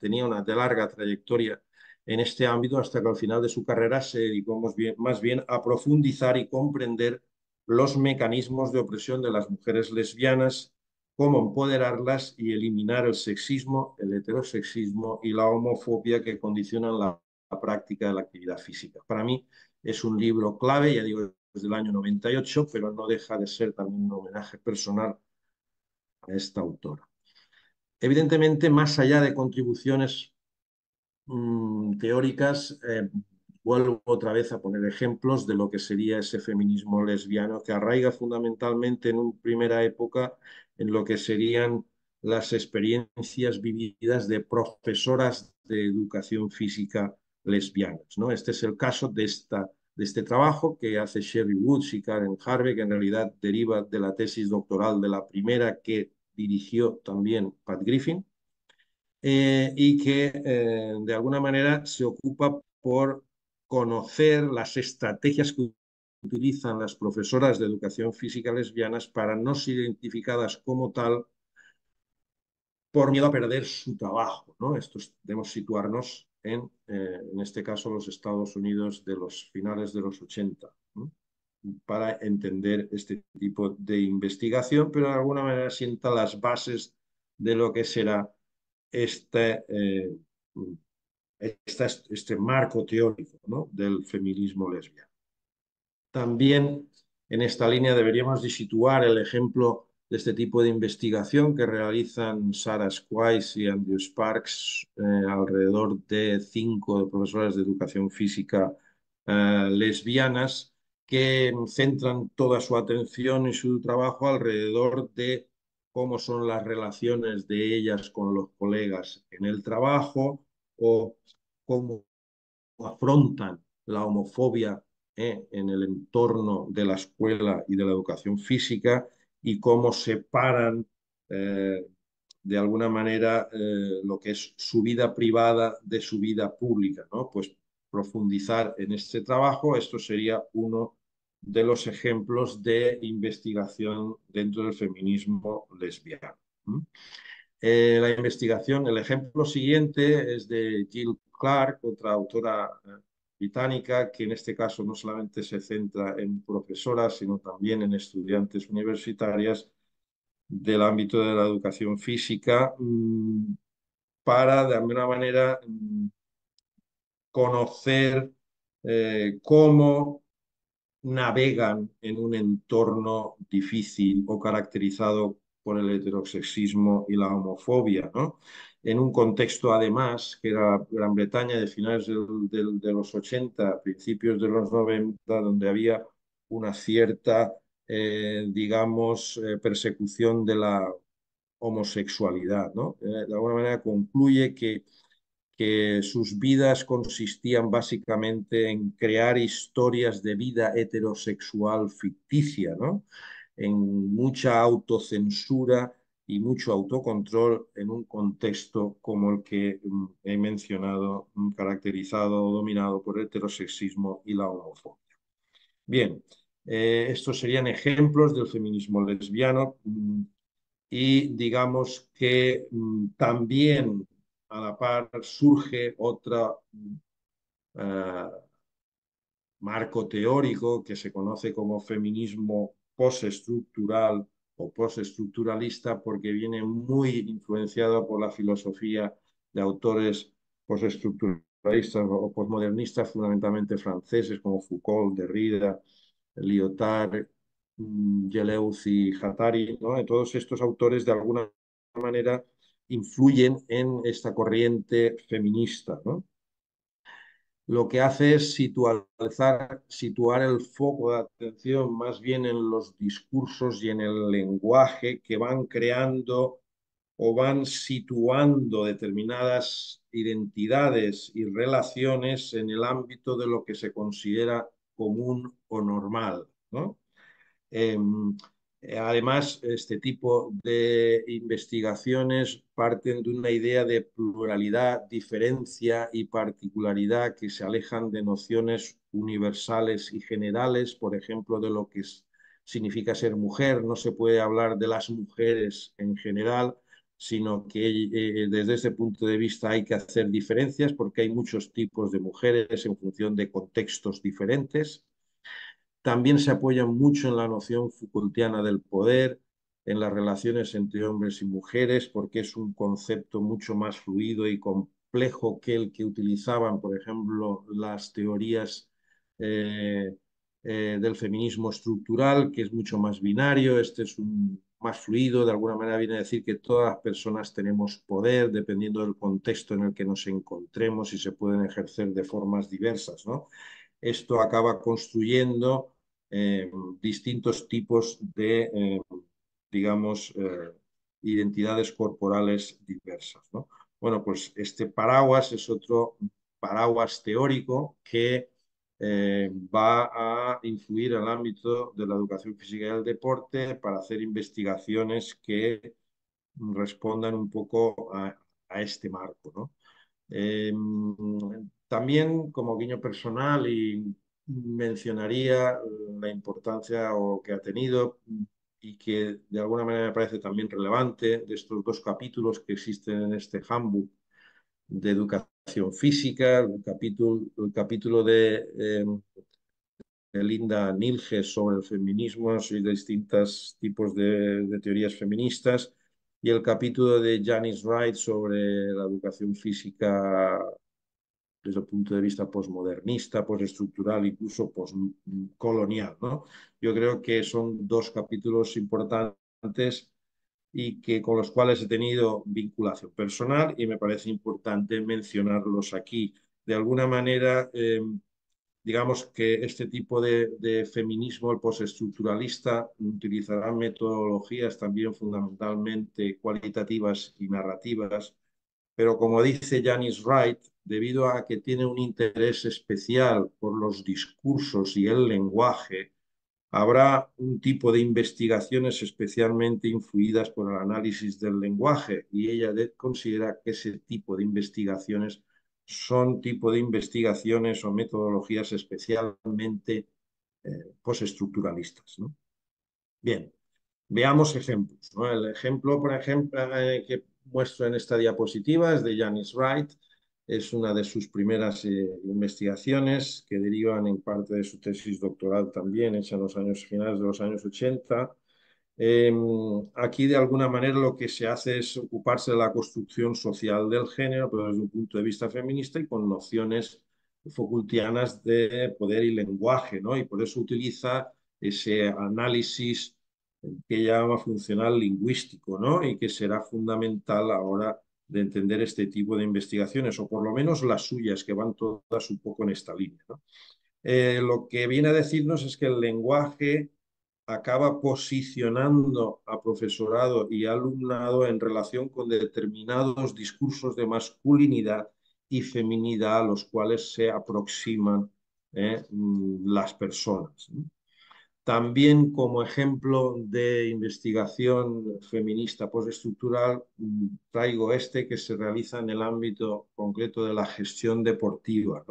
tenía una de larga trayectoria en este ámbito hasta que al final de su carrera se dedicó más bien a profundizar y comprender los mecanismos de opresión de las mujeres lesbianas cómo empoderarlas y eliminar el sexismo, el heterosexismo y la homofobia que condicionan la, práctica de la actividad física. Para mí es un libro clave, ya digo, desde el año 98, pero no deja de ser también un homenaje personal a esta autora. Evidentemente, más allá de contribuciones mm, teóricas, eh, vuelvo otra vez a poner ejemplos de lo que sería ese feminismo lesbiano que arraiga fundamentalmente en una primera época en lo que serían las experiencias vividas de profesoras de educación física lesbianas. ¿no? Este es el caso de, esta, de este trabajo que hace Sherry Woods y Karen Harvey, que en realidad deriva de la tesis doctoral de la primera que dirigió también Pat Griffin, eh, y que eh, de alguna manera se ocupa por conocer las estrategias que utilizan las profesoras de educación física lesbianas para no ser identificadas como tal por miedo a perder su trabajo. ¿no? Esto debemos situarnos en, eh, en este caso, los Estados Unidos de los finales de los 80, para entender este tipo de investigación, pero de alguna manera sienta las bases de lo que será este, eh, este, marco teórico ¿no? del feminismo lesbiano. También en esta línea deberíamos de situar el ejemplo de este tipo de investigación que realizan Sarah Squires y Andrew Sparks, eh, alrededor de cinco profesoras de educación física eh, lesbianas, que centran toda su atención y su trabajo alrededor de cómo son las relaciones de ellas con los colegas en el trabajo o cómo afrontan la homofobia eh, en el entorno de la escuela y de la educación física y cómo separan eh, de alguna manera eh, lo que es su vida privada de su vida pública. ¿no? Pues profundizar en este trabajo, esto sería uno de los ejemplos de investigación dentro del feminismo lesbiano. La investigación, el ejemplo siguiente es de Jill Clark, otra autora británica, que en este caso no solamente se centra en profesoras, sino también en estudiantes universitarias del ámbito de la educación física, mm, para de alguna manera mm, conocer eh, cómo navegan en un entorno difícil o caracterizado por el heterosexismo y la homofobia, ¿no? en un contexto además que era Gran Bretaña de finales de los 80, principios de los 90, donde había una cierta, eh, digamos, eh, persecución de la homosexualidad. ¿no? Eh, de alguna manera concluye que que sus vidas consistían básicamente en crear historias de vida heterosexual ficticia, ¿no? En mucha autocensura y mucho autocontrol en un contexto como el que mm, he mencionado, mm, caracterizado o dominado por el heterosexismo y la homofobia. Bien, eh, estos serían ejemplos del feminismo lesbiano mm, y digamos que también a la par surge otra eh, marco teórico que se conoce como feminismo postestructural o postestructuralista porque viene muy influenciado por la filosofía de autores postestructuralistas o postmodernistas fundamentalmente franceses como Foucault, Derrida, Lyotard, mm, Deleuze y Hattari. ¿no? todos estos autores de alguna manera influyen en esta corriente feminista. ¿no? Lo que hace es situar, el foco de atención más bien en los discursos y en el lenguaje que van creando o van situando determinadas identidades y relaciones en el ámbito de lo que se considera común o normal. ¿no? Em, además, este tipo de investigaciones parten de una idea de pluralidad, diferencia y particularidad que se alejan de nociones universales y generales, por ejemplo, de lo que significa ser mujer. No se puede hablar de las mujeres en general, sino que eh, desde ese punto de vista hay que hacer diferencias porque hay muchos tipos de mujeres en función de contextos diferentes. También se apoyan mucho en la noción Foucaultiana del poder, en las relaciones entre hombres y mujeres, porque es un concepto mucho más fluido y complejo que el que utilizaban, por ejemplo, las teorías eh, eh, del feminismo estructural, que es mucho más binario, este es un más fluido, de alguna manera viene a decir que todas las personas tenemos poder dependiendo del contexto en el que nos encontremos y se pueden ejercer de formas diversas, ¿no? Esto acaba construyendo eh, distintos tipos de, eh, digamos, eh, identidades corporales diversas. ¿no? Bueno, pues este paraguas es otro paraguas teórico que va a influir el ámbito de la educación física y el deporte para hacer investigaciones que respondan un poco a, a este marco. ¿no? también como guiño personal y mencionaría la importancia o que ha tenido y que de alguna manera me parece también relevante de estos dos capítulos que existen en este handbook de educación física, el capítulo, el capítulo de, em, Linda Nilge sobre el feminismo y distintos tipos de, de, teorías feministas y el capítulo de Janice Wright sobre la educación física desde el punto de vista posmodernista, postestructural, incluso postcolonial. ¿no? Yo creo que son dos capítulos importantes y que con los cuales he tenido vinculación personal y me parece importante mencionarlos aquí. De alguna manera, em, digamos que este tipo de, de feminismo, el postestructuralista, utilizará metodologías también fundamentalmente cualitativas y narrativas, pero como dice Janice Wright, debido a que tiene un interés especial por los discursos y el lenguaje, habrá un tipo de investigaciones especialmente influidas por el análisis del lenguaje y ella considera que ese tipo de investigaciones son tipo de investigaciones o metodologías especialmente eh, postestructuralistas. Bien, veamos ejemplos. El ejemplo, por ejemplo, eh, que muestro en esta diapositiva es de Janice Wright, es una de sus primeras eh, investigaciones que derivan en parte de su tesis doctoral también, hecha en los años finales de los años 80. Em, aquí, de alguna manera, lo que se hace es ocuparse de la construcción social del género, pero desde un punto de vista feminista y con nociones Foucaultianas de poder y lenguaje, ¿no? Y por eso utiliza ese análisis que llama funcional lingüístico, ¿no? Y que será fundamental ahora de entender este tipo de investigaciones, o por lo menos las suyas, que van todas un poco en esta línea. Eh, lo que viene a decirnos es que el lenguaje acaba posicionando a profesorado y alumnado en relación con determinados discursos de masculinidad y feminidad a los cuales se aproximan eh, mm, las personas. También como ejemplo de investigación feminista postestructural mm, traigo este que se realiza en el ámbito concreto de la gestión deportiva.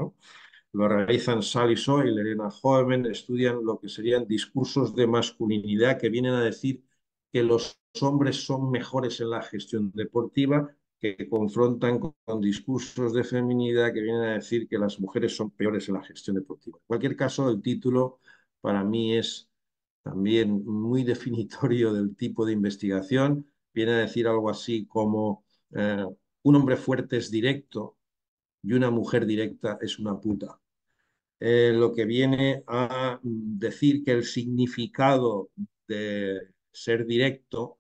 Lo realizan Sally Soy y Elena Hoeven, estudian lo que serían discursos de masculinidad que vienen a decir que los hombres son mejores en la gestión deportiva, que confrontan con, discursos de feminidad que vienen a decir que las mujeres son peores en la gestión deportiva. En cualquier caso, el título para mí es también muy [laughs] definitorio del tipo de investigación. Viene a decir algo así como eh, un hombre fuerte es directo y una mujer directa es una puta. Eh, lo que viene a decir que el significado de ser directo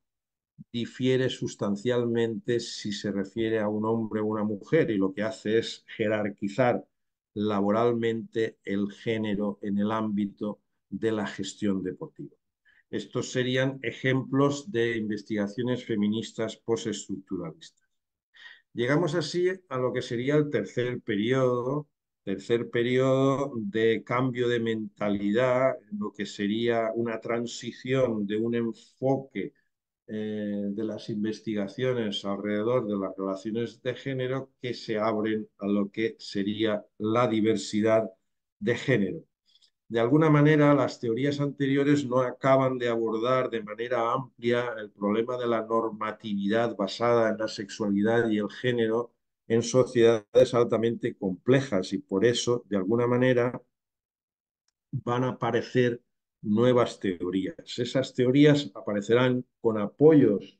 difiere sustancialmente si se refiere a un hombre o una mujer y lo que hace es jerarquizar laboralmente el género en el ámbito de la gestión deportiva. Estos serían ejemplos de investigaciones feministas postestructuralistas. Llegamos así a lo que sería el tercer periodo, tercer periodo de cambio de mentalidad, lo que sería una transición de un enfoque eh, de las investigaciones alrededor de las relaciones de género que se abren a lo que sería la diversidad de género de alguna manera las teorías anteriores no acaban de abordar de manera amplia el problema de la normatividad basada en la sexualidad y el género en sociedades altamente complejas y por eso, de alguna manera, van a aparecer nuevas teorías. Esas teorías aparecerán con apoyos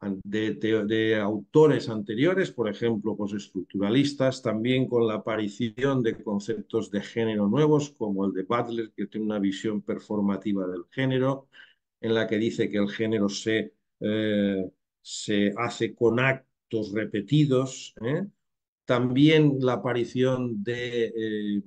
de, autores anteriores, por ejemplo, postestructuralistas, también con la aparición de conceptos de género nuevos, como el de Butler, que tiene una visión performativa del género, en la que dice que el género se, eh, se hace con actos repetidos. ¿eh? También la aparición de, eh,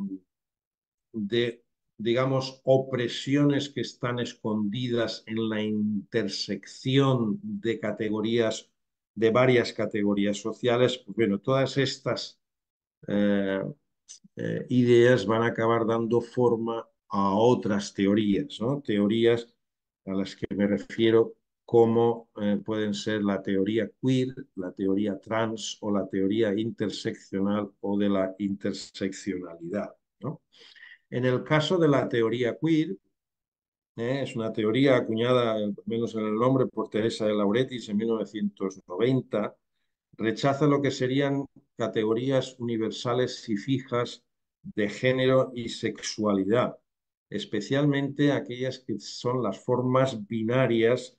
de digamos, opresiones que están escondidas en la intersección de categorías, de varias categorías sociales, pues bueno, todas estas eh, eh, ideas van a acabar dando forma a otras teorías, ¿no? Teorías a las que me refiero como eh, pueden ser la teoría queer, la teoría trans o la teoría interseccional o de la interseccionalidad. ¿no? En el caso de la teoría queer, ¿eh? es una teoría acuñada, al menos en el nombre, por Teresa de Lauretis en 1990, rechaza lo que serían categorías universales y fijas de género y sexualidad, especialmente aquellas que son las formas binarias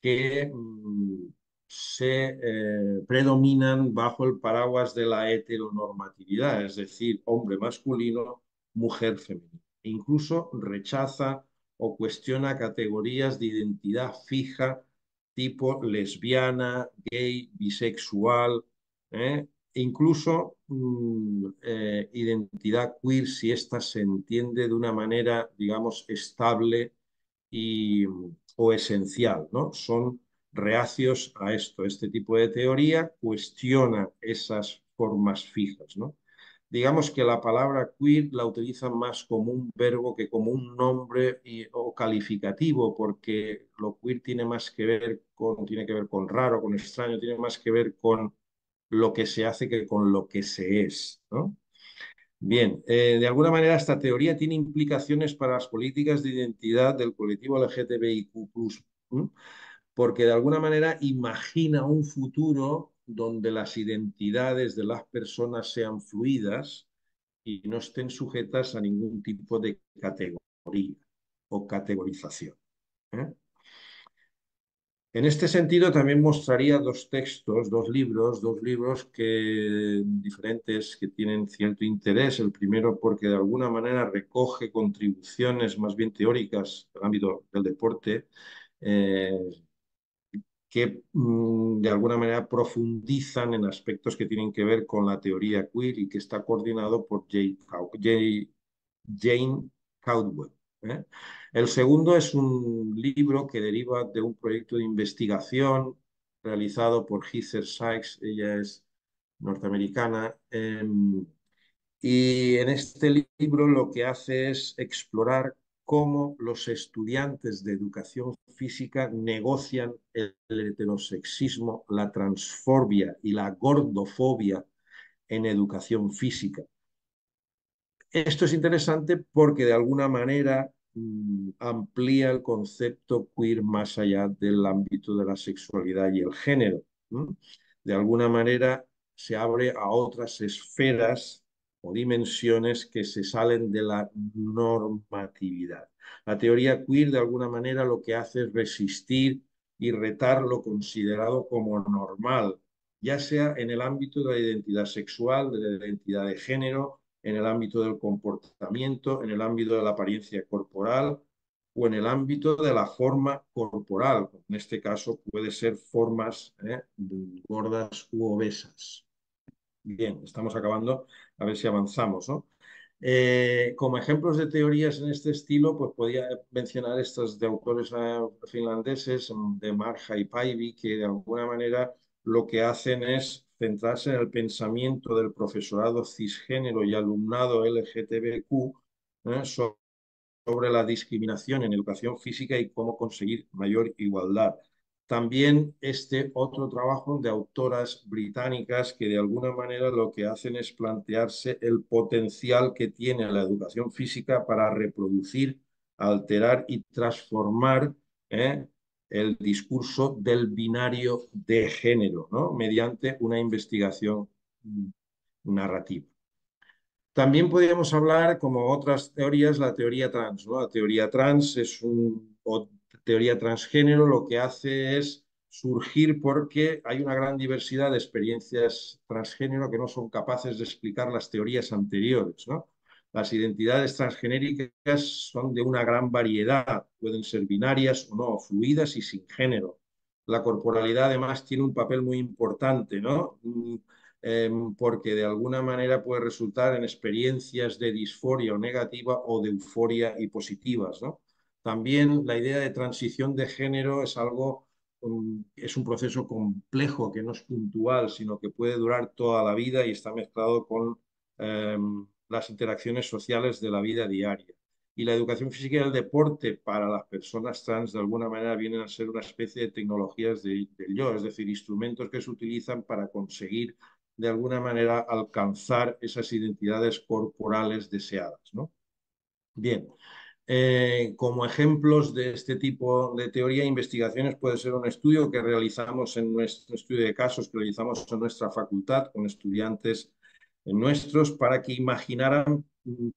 que mm, se eh, predominan bajo el paraguas de la heteronormatividad, es decir, hombre masculino mujer femenina. Incluso rechaza o cuestiona categorías de identidad fija tipo lesbiana, gay, bisexual, ¿eh? e incluso mm, eh, identidad queer si ésta se entiende de una manera, digamos, estable y, o esencial. ¿no? Son reacios a esto. Este tipo de teoría cuestiona esas formas fijas. ¿no? Digamos que la palabra queer la utilizan más como un verbo que como un nombre o calificativo, porque lo queer tiene más que ver con, tiene que ver con raro, con extraño, tiene más que ver con lo que se hace que con lo que se es. Bien, eh, de alguna manera esta teoría tiene implicaciones para las políticas de identidad del colectivo LGTBIQ, porque de alguna manera imagina un futuro donde las identidades de las personas sean fluidas y no estén sujetas a ningún tipo de categoría o categorización. ¿eh? En este sentido, también mostraría dos textos, dos libros, dos libros que, diferentes que tienen cierto interés. El primero porque de alguna manera recoge contribuciones más bien teóricas al ámbito del deporte, eh, que mm, de alguna manera profundizan en aspectos que tienen que ver con la teoría queer y que está coordinado por Jane Caldwell. ¿eh? El segundo es un libro que deriva de un proyecto de investigación realizado por Heather Sykes. Ella es norteamericana. Em, y en este libro lo que hace es explorar cómo los estudiantes de educación física negocian el heterosexismo, la transfobia y la gordofobia en educación física. Esto es interesante porque de alguna manera mm, amplía el concepto queer más allá del ámbito de la sexualidad y el género. De alguna manera se abre a otras esferas dimensiones que se salen de la normatividad. La teoría queer de alguna manera lo que hace es resistir y retar lo considerado como normal, ya sea en el ámbito de la identidad sexual, de la identidad de género, en el ámbito del comportamiento, en el ámbito de la apariencia corporal o en el ámbito de la forma corporal. En este caso puede ser formas ¿eh? gordas u obesas. Bien, estamos acabando, a ver si avanzamos, ¿no? Eh, como ejemplos de teorías en este estilo, pues podía mencionar estas de autores eh, finlandeses, de Marja y Paivi, que de alguna manera lo que hacen es centrarse en el pensamiento del profesorado cisgénero y alumnado LGTBQ ¿eh? sobre la discriminación en educación física y cómo conseguir mayor igualdad. También este otro trabajo de autoras británicas que de alguna manera lo que hacen es plantearse el potencial que tiene la educación física para reproducir, alterar y transformar ¿eh? el discurso del binario de género, ¿no? mediante una investigación narrativa. También podríamos hablar, como otras teorías, la teoría trans. ¿no? La teoría trans es un, teoría transgénero lo que hace es surgir porque hay una gran diversidad de experiencias transgénero que no son capaces de explicar las teorías anteriores. ¿no? Las identidades transgenéricas son de una gran variedad, pueden ser binarias o no, fluidas y sin género. La corporalidad además tiene un papel muy importante, ¿no? Mm, em, porque de alguna manera puede resultar en experiencias de disforia o negativa o de euforia y positivas, ¿no? También la idea de transición de género es algo, um, es un proceso complejo que no es puntual, sino que puede durar toda la vida y está mezclado con em, las interacciones sociales de la vida diaria. Y la educación física y el deporte para las personas trans de alguna manera vienen a ser una especie de tecnologías del yo, es decir, instrumentos que se utilizan para conseguir de alguna manera alcanzar esas identidades corporales deseadas. ¿no? Bien, eh, como ejemplos de este tipo de teoría e investigaciones puede ser un estudio que realizamos en nuestro estudio de casos que realizamos en nuestra facultad con estudiantes nuestros para que imaginaran mm,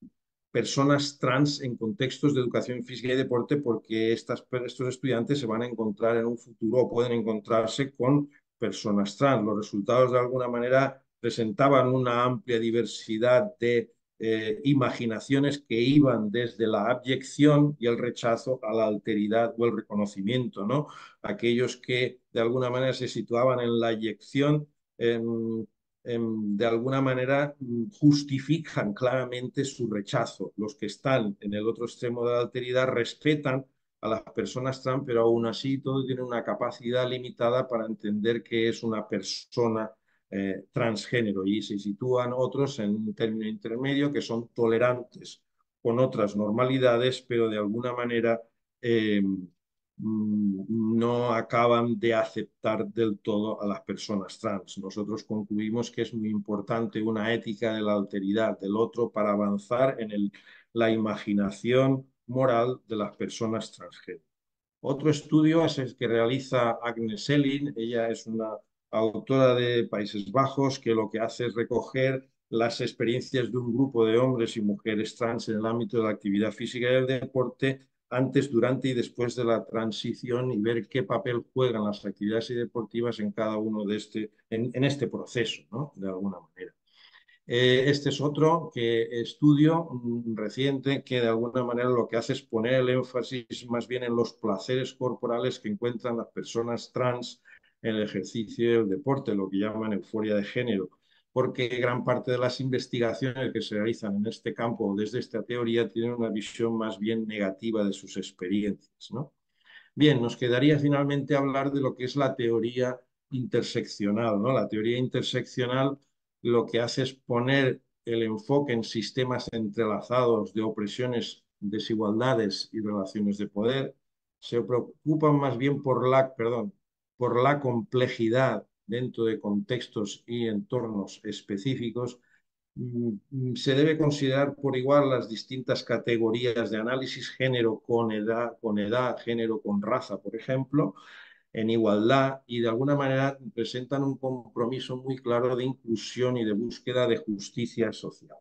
personas trans en contextos de educación física y deporte porque estos estudiantes se van a encontrar en un futuro o pueden encontrarse con personas trans. Los resultados de alguna manera presentaban una amplia diversidad de eh, imaginaciones que iban desde la abyección y el rechazo a la alteridad o el reconocimiento, ¿no? Aquellos que de alguna manera se situaban en la eyección, de alguna manera justifican claramente su rechazo. Los que están en el otro extremo de la alteridad respetan a las personas trans, pero aún así todo tiene una capacidad limitada para entender que es una persona eh, transgénero y se sitúan otros en un término intermedio que son tolerantes con otras normalidades, pero de alguna manera eh, mm, no acaban de aceptar del todo a las personas trans. Nosotros concluimos que es muy importante una ética de la alteridad del otro para avanzar en el, la imaginación moral de las personas transgénero. Otro estudio es el que realiza Agnes Selin, ella es una autora de Países Bajos, que lo que hace es recoger las experiencias de un grupo de hombres y mujeres trans en el ámbito de la actividad física y del deporte antes, durante y después de la transición y ver qué papel juegan las actividades deportivas en cada uno de este, en, este proceso, ¿no? de alguna manera. Eh, este es otro que estudio mm, reciente que de alguna manera lo que hace es poner el énfasis más bien en los placeres corporales que encuentran las personas trans el ejercicio y el deporte, lo que llaman euforia de género, porque gran parte de las investigaciones que se realizan en este campo desde esta teoría tienen una visión más bien negativa de sus experiencias. ¿no? Bien, nos quedaría finalmente hablar de lo que es la teoría interseccional. ¿no? La teoría interseccional lo que hace es poner el enfoque en sistemas entrelazados de opresiones, desigualdades y relaciones de poder. Se preocupan más bien por la, perdón, por la complejidad dentro de contextos y entornos específicos Mm, se debe considerar por igual las distintas categorías de análisis, género con edad, con edad, género con raza, por ejemplo, en igualdad y de alguna manera presentan un compromiso muy claro de inclusión y de búsqueda de justicia social.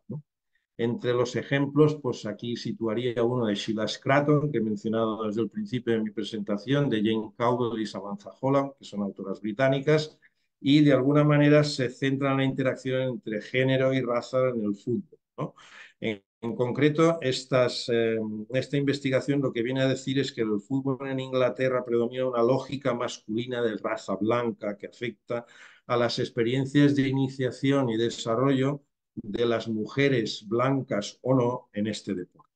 Entre los ejemplos, pues aquí situaría uno de Sheila Scraton, que he mencionado desde el principio de mi presentación, de Jane Cowell y Samantha Holland, que son autoras británicas, y de alguna manera se centra en la interacción entre género y raza en el fútbol. En, concreto, eh, esta investigación lo que viene a decir es que el fútbol en Inglaterra predomina una lógica masculina de raza blanca que afecta a las experiencias de iniciación y desarrollo de las mujeres blancas o no en este deporte.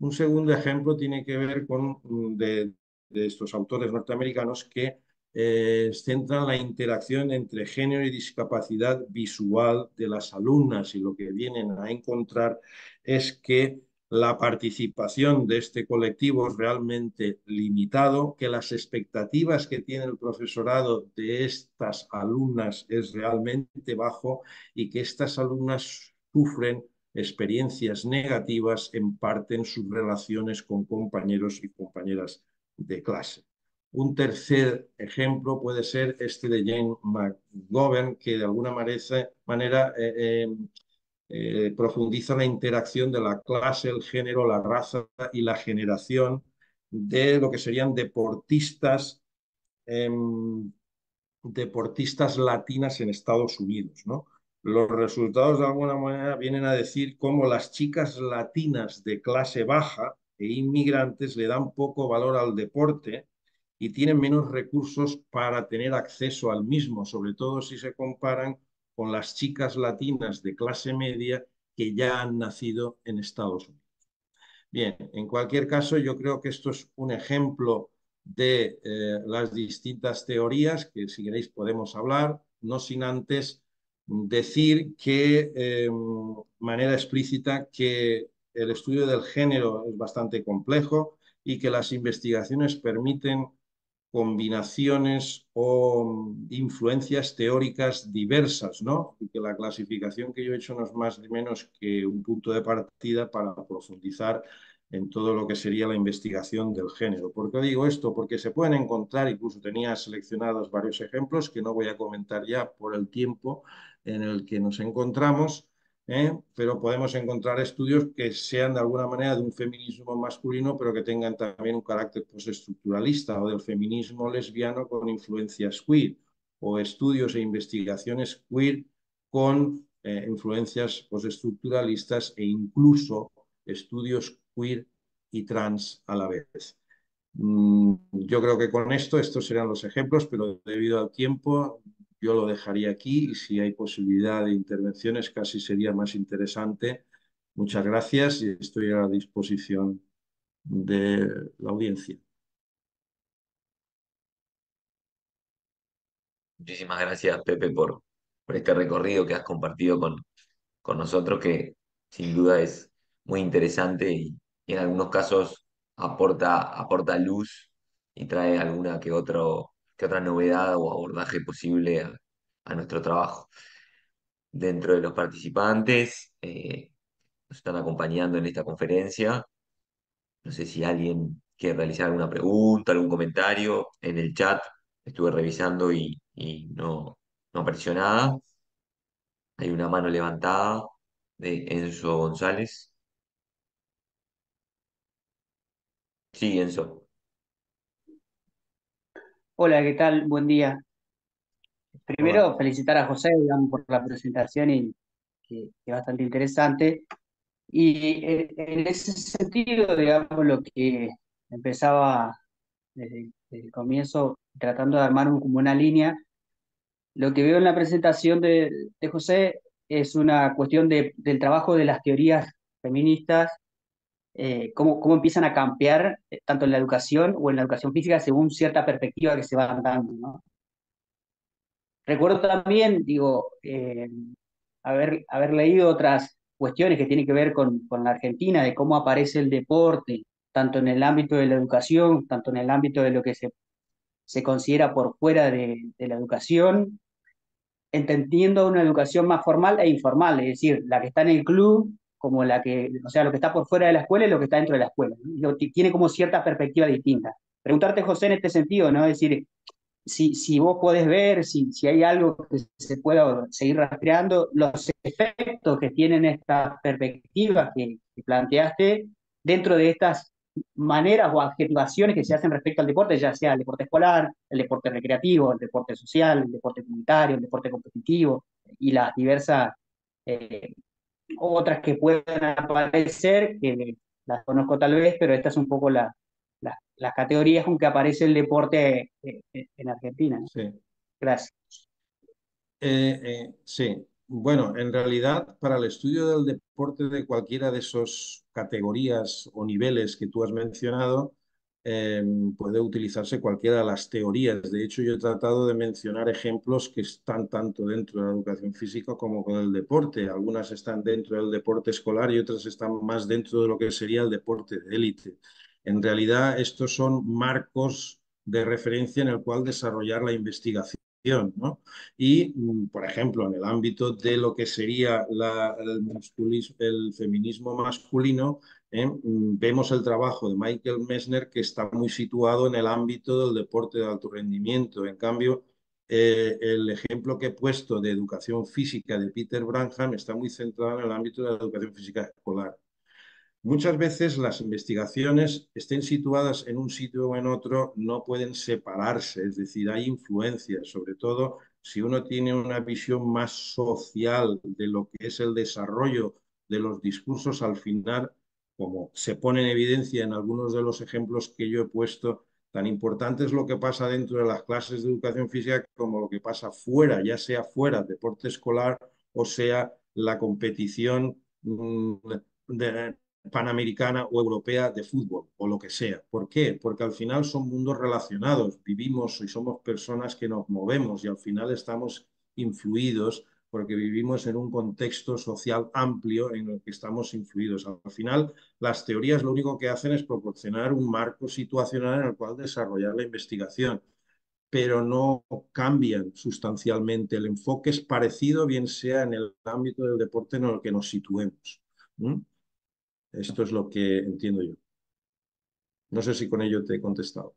Un segundo ejemplo tiene que ver con de, de estos autores norteamericanos que eh, centran la interacción entre género y discapacidad visual de las alumnas y lo que vienen a encontrar es que la participación de este colectivo es realmente limitado, que las expectativas que tiene el profesorado de estas alumnas es realmente bajo y que estas alumnas sufren experiencias negativas en parte en sus relaciones con compañeros y compañeras de clase. Un tercer ejemplo puede ser este de Jane McGovern, que de alguna manera eh, eh, eh, profundiza la interacción de la clase, el género, la raza y la generación de lo que serían deportistas, em, deportistas latinas en Estados Unidos. ¿no? Los resultados de alguna manera vienen a decir cómo las chicas latinas de clase baja e inmigrantes le dan poco valor al deporte y tienen menos recursos para tener acceso al mismo, sobre todo si se comparan con las chicas latinas de clase media que ya han nacido en Estados Unidos. Bien, en cualquier caso, yo creo que esto es un ejemplo de eh, las distintas teorías que si queréis podemos hablar, no sin antes decir que de em, manera explícita que el estudio del género es bastante complejo y que las investigaciones permiten combinaciones o influencias teóricas diversas, ¿no? Y que la clasificación que yo he hecho no es más ni menos que un punto de partida para profundizar en todo lo que sería la investigación del género. ¿Por qué digo esto? Porque se pueden encontrar, incluso tenía seleccionados varios ejemplos que no voy a comentar ya por el tiempo en el que nos encontramos, ¿eh? pero podemos encontrar estudios que sean de alguna manera de un feminismo masculino, pero que tengan también un carácter postestructuralista o del feminismo lesbiano con influencias queer, o estudios e investigaciones queer con eh, influencias postestructuralistas e incluso estudios queer y trans a la vez. Mm, yo creo que con esto, estos serían los ejemplos, pero debido al tiempo, yo lo dejaría aquí y si hay posibilidad de intervenciones casi sería más interesante. Muchas gracias y estoy a disposición de la audiencia. Muchísimas gracias, Pepe, por, por este recorrido que has compartido con, con nosotros, que sin duda es muy interesante y, en algunos casos aporta, aporta luz y trae alguna que otro otra novedad o abordaje posible a, nuestro trabajo. Dentro de los participantes eh, nos están acompañando en esta conferencia. No sé si alguien quiere realizar alguna pregunta, algún comentario. En el chat estuve revisando y, no, no apareció nada. Hay una mano levantada de Enzo González. Sí, Enzo. Hola, ¿qué tal? Buen día. Primero, felicitar a José, por la presentación y que, es bastante interesante. Y eh, en ese sentido, digamos, lo que empezaba desde, el comienzo, tratando de armar como una línea, lo que veo en la presentación de, José es una cuestión del trabajo de las teorías feministas eh, cómo, cómo, empiezan a cambiar eh, tanto en la educación o en la educación física según cierta perspectiva que se va dando. Recuerdo también, digo, eh, haber, haber leído otras cuestiones que tienen que ver con, con la Argentina, de cómo aparece el deporte, tanto en el ámbito de la educación, tanto en el ámbito de lo que se, se considera por fuera de, de la educación, entendiendo una educación más formal e informal, es decir, la que está en el club como la que, o sea, lo que está por fuera de la escuela y lo que está dentro de la escuela. Tiene como cierta perspectiva distinta. Preguntarte, José, en este sentido, ¿no? Es decir, si, si vos podés ver, si, si hay algo que se pueda seguir rastreando, los efectos que tienen estas perspectivas que, planteaste dentro de estas maneras o adjetivaciones que se hacen respecto al deporte, ya sea el deporte escolar, el deporte recreativo, el deporte social, el deporte comunitario, el deporte competitivo y las diversas eh, otras que puedan aparecer, que las conozco tal vez, pero esta es un poco la, las categorías con que aparece el deporte eh, eh, en Argentina. Sí. Gracias. Eh, sí, bueno, en realidad para el estudio del deporte de cualquiera de esas categorías o niveles que tú has mencionado, Em, puede utilizarse cualquiera de las teorías. De hecho, yo he tratado de mencionar ejemplos que están tanto dentro de la educación física como con el deporte. Algunas están dentro del deporte escolar y otras están más dentro de lo que sería el deporte de élite. En realidad, estos son marcos de referencia en el cual desarrollar la investigación. Y, mm, por ejemplo, en el ámbito de lo que sería el feminismo masculino, ¿eh? Mm, vemos el trabajo de Michael Messner que está muy situado en el ámbito del deporte de alto rendimiento. En cambio, eh, el ejemplo que he puesto de educación física de Peter Branham está muy centrado en el ámbito de la educación física escolar. Muchas veces las investigaciones estén situadas en un sitio o en otro, no pueden separarse, es decir, hay influencias, sobre todo si uno tiene una visión más social de lo que es el desarrollo de los discursos, al final como se pone en evidencia en algunos de los ejemplos que yo he puesto, tan importante es lo que pasa dentro de las clases de educación física como lo que pasa fuera, ya sea fuera, deporte escolar o sea la competición mm, panamericana o europea de fútbol o lo que sea. ¿Por qué? Porque al final son mundos relacionados, vivimos y somos personas que nos movemos y al final estamos influidos porque vivimos en un contexto social amplio en el que estamos influidos. Al final, las teorías lo único que hacen es proporcionar un marco situacional en el cual desarrollar la investigación, pero no cambian sustancialmente. El enfoque es parecido, bien sea en el ámbito del deporte en el que nos situemos. Esto es lo que entiendo yo. No sé si con ello te he contestado.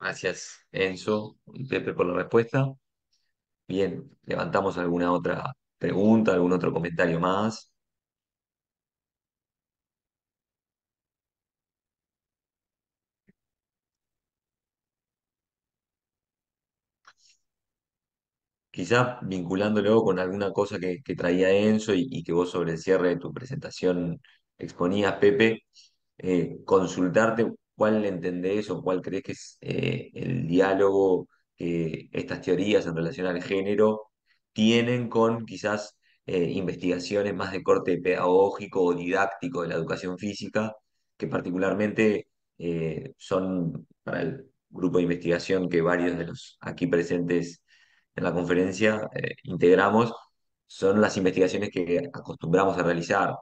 Gracias, Enzo Pepe, por la respuesta. Bien, levantamos alguna otra pregunta, algún otro comentario más. Quizá vinculándolo con alguna cosa que, traía Enzo y, que vos sobre el cierre de tu presentación exponías, Pepe, eh, consultarte ¿Cuál entendés o cuál crees que es eh, el diálogo que estas teorías en relación al género tienen con quizás eh, investigaciones más de corte pedagógico o didáctico de la educación física, que particularmente eh, son para el grupo de investigación que varios de los aquí presentes en la conferencia integramos, son las investigaciones que acostumbramos a realizar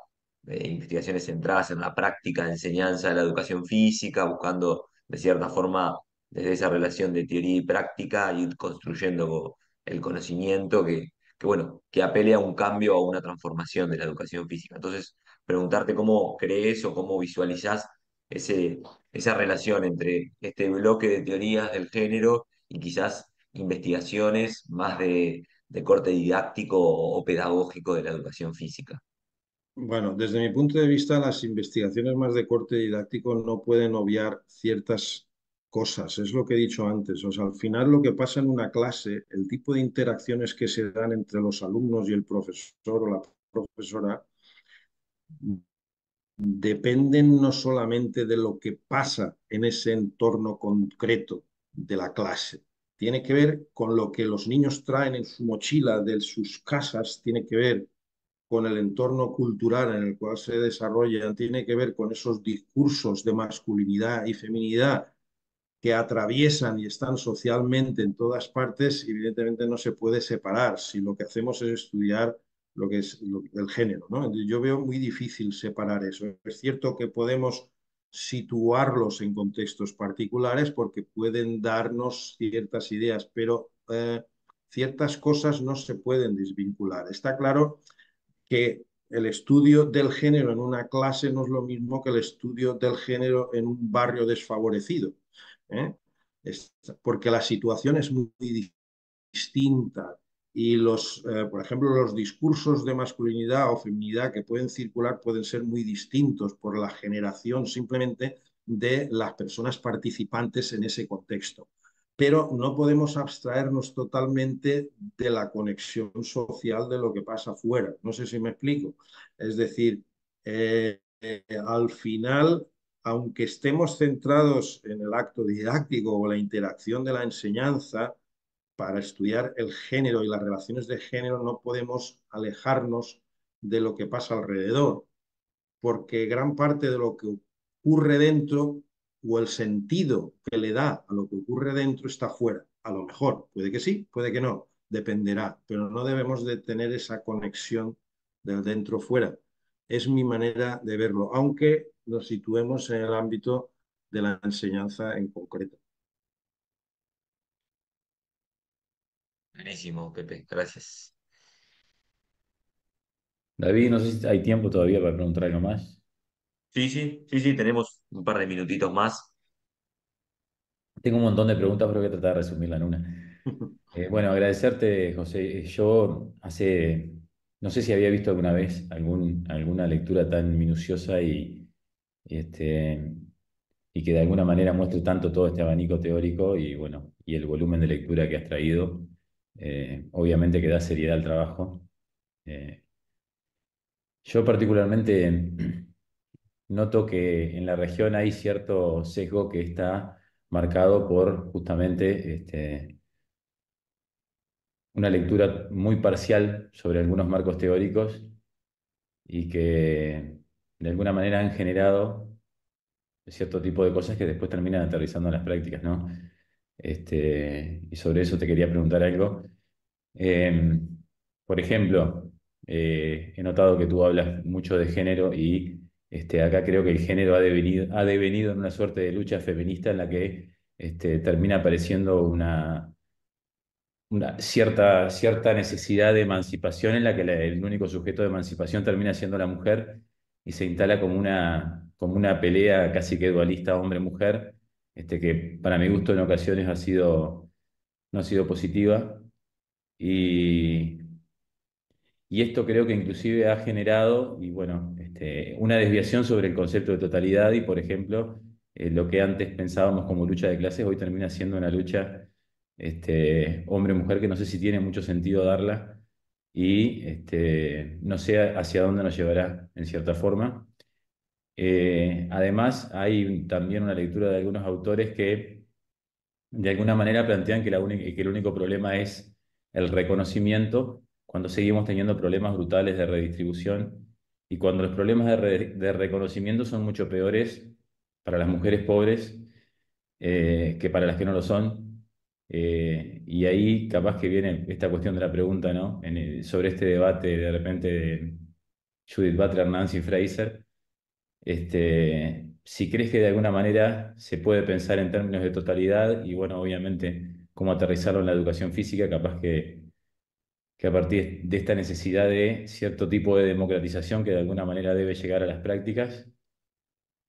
investigaciones centradas en la práctica de enseñanza de la educación física, buscando de cierta forma desde esa relación de teoría y práctica ir construyendo el conocimiento que, bueno, que apele a un cambio, a una transformación de la educación física. Entonces, preguntarte cómo crees o cómo visualizás ese, esa relación entre este bloque de teorías del género y quizás investigaciones más de, de corte didáctico o pedagógico de la educación física. Bueno, desde mi punto de vista, las investigaciones más de corte didáctico no pueden obviar ciertas cosas, es lo que he dicho antes. O sea, al final lo que pasa en una clase, el tipo de interacciones que se dan entre los alumnos y el profesor o la profesora, dependen no solamente de lo que pasa en ese entorno concreto de la clase, tiene que ver con lo que los niños traen en su mochila de sus casas, tiene que ver con el entorno cultural en el cual se desarrollan, tiene que ver con esos discursos de masculinidad y feminidad que atraviesan y están socialmente en todas partes, evidentemente no se puede separar si lo que hacemos es estudiar lo que es el género. ¿no? Yo veo muy difícil separar eso. Es cierto que podemos situarlos en contextos particulares porque pueden darnos ciertas ideas, pero eh, ciertas cosas no se pueden desvincular. Está claro que el estudio del género en una clase no es lo mismo que el estudio del género en un barrio desfavorecido, ¿eh? porque la situación es muy distinta y los, eh, por ejemplo, los discursos de masculinidad o feminidad que pueden circular pueden ser muy distintos por la generación simplemente de las personas participantes en ese contexto. Pero no podemos abstraernos totalmente de la conexión social de lo que pasa afuera. No sé si me explico. Es decir, eh, eh, al final, aunque estemos centrados en el acto didáctico o la interacción de la enseñanza, para estudiar el género y las relaciones de género no podemos alejarnos de lo que pasa alrededor, porque gran parte de lo que ocurre dentro o el sentido que le da a lo que ocurre dentro está fuera. A lo mejor, puede que sí, puede que no, dependerá, pero no debemos de tener esa conexión del dentro-fuera. Es mi manera de verlo, aunque nos situemos en el ámbito de la enseñanza en concreto. Buenísimo, Pepe, gracias. David, no sé si hay tiempo todavía para preguntar algo más. Sí, sí, sí, sí, tenemos un par de minutitos más. Tengo un montón de preguntas, pero voy a tratar de resumirla en una. [laughs] Eh, bueno, agradecerte, José. Yo hace, no sé si había visto alguna vez algún, alguna lectura tan minuciosa y, este, y que de alguna manera muestre tanto todo este abanico teórico y, bueno, y el volumen de lectura que has traído. Eh, obviamente que da seriedad al trabajo. Eh, yo particularmente noto que en la región hay cierto sesgo que está marcado por justamente este, una lectura muy parcial sobre algunos marcos teóricos y que de alguna manera han generado cierto tipo de cosas que después terminan aterrizando en las prácticas, ¿no? Este, y sobre eso te quería preguntar algo. Em, por ejemplo, eh, he notado que tú hablas mucho de género y este, acá creo que el género ha devenido, ha devenido en una suerte de lucha feminista en la que este, termina apareciendo una, una cierta, cierta necesidad de emancipación en la que el único sujeto de emancipación termina siendo la mujer y se instala como una, como una pelea casi que dualista hombre-mujer este, que para mi gusto en ocasiones ha sido, no ha sido positiva. Y, y esto creo que inclusive ha generado, y bueno, este, una desviación sobre el concepto de totalidad y, por ejemplo, eh, lo que antes pensábamos como lucha de clases hoy termina siendo una lucha este, hombre-mujer que no sé si tiene mucho sentido darla y este, no sé hacia dónde nos llevará en cierta forma. Eh, además, hay también una lectura de algunos autores que de alguna manera plantean que, que el único problema es el reconocimiento cuando seguimos teniendo problemas brutales de redistribución y cuando los problemas de, reconocimiento son mucho peores para las mujeres pobres eh, que para las que no lo son. Eh, y ahí capaz que viene esta cuestión de la pregunta, ¿no? sobre este debate de repente de Judith Butler, Nancy Fraser, este, si crees que de alguna manera se puede pensar en términos de totalidad y bueno, obviamente cómo aterrizarlo en la educación física, capaz que, que a partir de esta necesidad de cierto tipo de democratización que de alguna manera debe llegar a las prácticas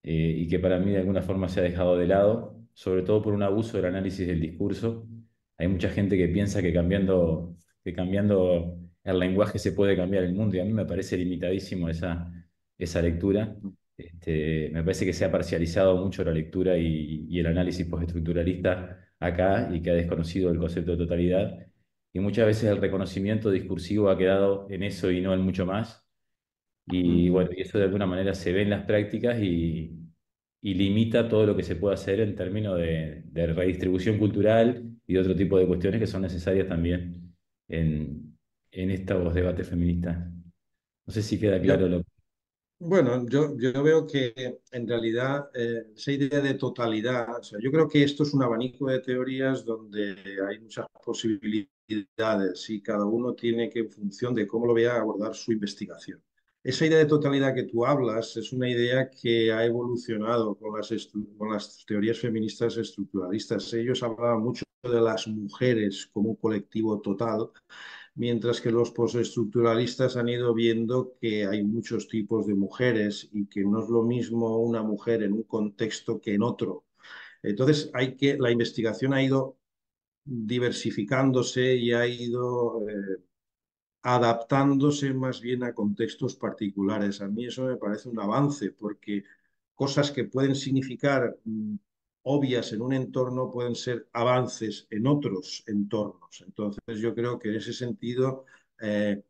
eh, y que para mí de alguna forma se ha dejado de lado, sobre todo por un abuso del análisis del discurso. Hay mucha gente que piensa que cambiando, que cambiando el lenguaje se puede cambiar el mundo y a mí me parece limitadísimo esa, esa lectura. Este, me parece que se ha parcializado mucho la lectura y, el análisis postestructuralista acá y que ha desconocido el concepto de totalidad. Y muchas veces el reconocimiento discursivo ha quedado en eso y no en mucho más. Y bueno, y eso de alguna manera se ve en las prácticas y, limita todo lo que se puede hacer en términos de, redistribución cultural y de otro tipo de cuestiones que son necesarias también en, en estos debates feministas. No sé si queda claro lo que Bueno, yo, yo veo que en realidad eh, esa idea de totalidad, o sea, yo creo que esto es un abanico de teorías donde hay muchas posibilidades y cada uno tiene que, en función de cómo lo vea, abordar su investigación. Esa idea de totalidad que tú hablas es una idea que ha evolucionado con las, con las teorías feministas estructuralistas. Ellos hablaban mucho de las mujeres como un colectivo total mientras que los postestructuralistas han ido viendo que hay muchos tipos de mujeres y que no es lo mismo una mujer en un contexto que en otro. Entonces, hay que, la investigación ha ido diversificándose y ha ido eh, adaptándose más bien a contextos particulares. A mí eso me parece un avance porque cosas que pueden significar mm, obvias en un entorno pueden ser avances en otros entornos. Entonces yo creo que en ese sentido eh,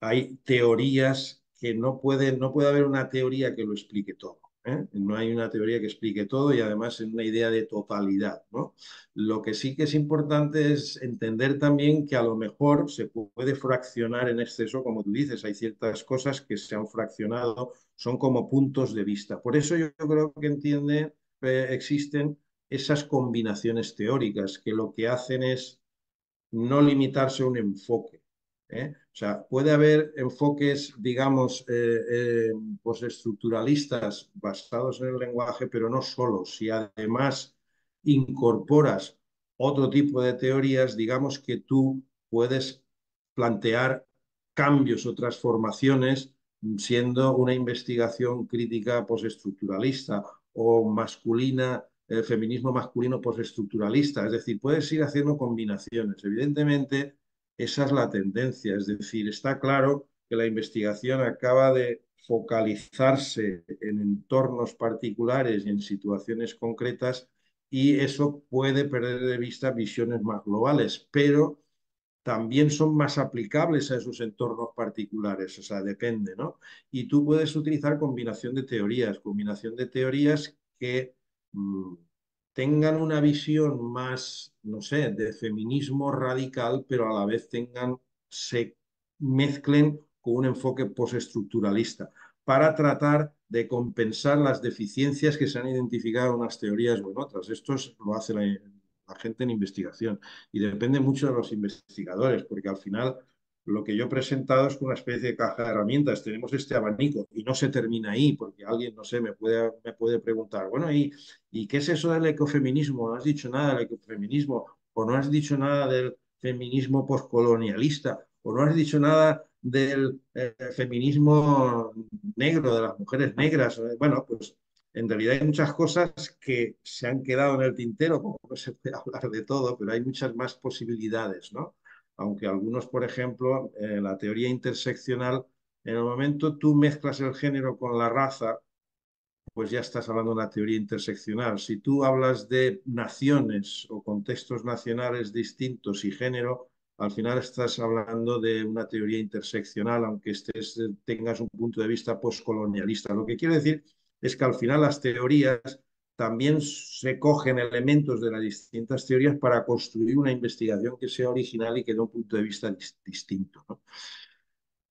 hay teorías que no no puede haber una teoría que lo explique todo. ¿Eh? No hay una teoría que explique todo y además en una idea de totalidad. ¿no? Lo que sí que es importante es entender también que a lo mejor se puede fraccionar en exceso, como tú dices, hay ciertas cosas que se han fraccionado, son como puntos de vista. Por eso yo creo que entiende existen esas combinaciones teóricas que lo que hacen es no limitarse a un enfoque. ¿Eh? O sea, puede haber enfoques, digamos, eh, eh, pues estructuralistas basados en el lenguaje, pero no solo. Si además incorporas otro tipo de teorías, digamos que tú puedes plantear cambios o transformaciones siendo una investigación crítica postestructuralista o masculina, el feminismo masculino postestructuralista. Es decir, puedes ir haciendo combinaciones. Evidentemente, esa es la tendencia. Es decir, está claro que la investigación acaba de focalizarse en entornos particulares y en situaciones concretas y eso puede perder de vista visiones más globales, pero también son más aplicables a esos entornos particulares, o sea, depende, ¿no? Y tú puedes utilizar combinación de teorías, combinación de teorías que mm, tengan una visión más, no sé, de feminismo radical, pero a la vez tengan, se mezclen con un enfoque postestructuralista para tratar de compensar las deficiencias que se han identificado en unas teorías o en otras. Esto lo hace la, la gente en investigación. Y depende mucho de los investigadores, porque al final lo que yo he presentado es una especie de caja de herramientas. Tenemos este abanico y no se termina ahí, porque alguien, no sé, me puede, me puede preguntar, bueno, ¿y, ¿y qué es eso del ecofeminismo? ¿No has dicho nada del ecofeminismo? ¿O no has dicho nada del feminismo postcolonialista? ¿O no has dicho nada del eh, feminismo negro, de las mujeres negras? Bueno, pues en realidad hay muchas cosas que se han quedado en el tintero, como no se puede hablar de todo, pero hay muchas más posibilidades, ¿no? Aunque algunos, por ejemplo, en la teoría interseccional, en el momento tú mezclas el género con la raza, pues ya estás hablando de una teoría interseccional. Si tú hablas de naciones o contextos nacionales distintos y género, al final estás hablando de una teoría interseccional, aunque estés, tengas un punto de vista postcolonialista. Lo que quiero decir es que al final las teorías también se cogen elementos de las distintas teorías para construir una investigación que sea original y que dé un punto de vista distinto.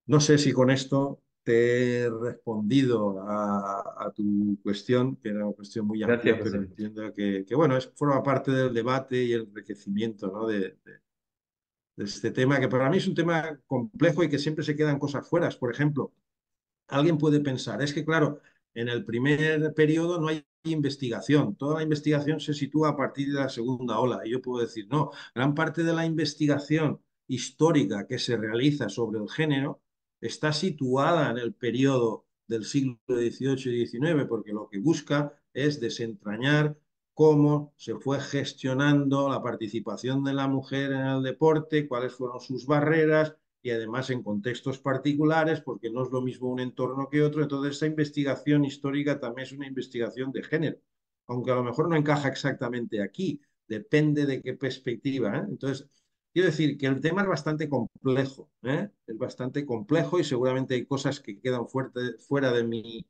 ¿no? sé si con esto te he respondido a, tu cuestión, que era una cuestión muy amplia, pero entiendo que, bueno, es, forma parte del debate y el enriquecimiento ¿no? de, de, este tema, que para mí es un tema complejo y que siempre se quedan cosas fuera. Por ejemplo, alguien puede pensar, es que claro, en el primer periodo no hay investigación. Toda la investigación se sitúa a partir de la segunda ola. Y yo puedo decir, no, gran parte de la investigación histórica que se realiza sobre el género está situada en el periodo del siglo XVIII y XIX, porque lo que busca es desentrañar cómo se fue gestionando la participación de la mujer en el deporte, cuáles fueron sus barreras, y además en contextos particulares, porque no es lo mismo un entorno que otro. Entonces, esa investigación histórica también es una investigación de género, aunque a lo mejor no encaja exactamente aquí, depende de qué perspectiva. ¿eh? Entonces, quiero decir que el tema es bastante complejo, ¿eh? es bastante complejo y seguramente hay cosas que quedan fuera de mi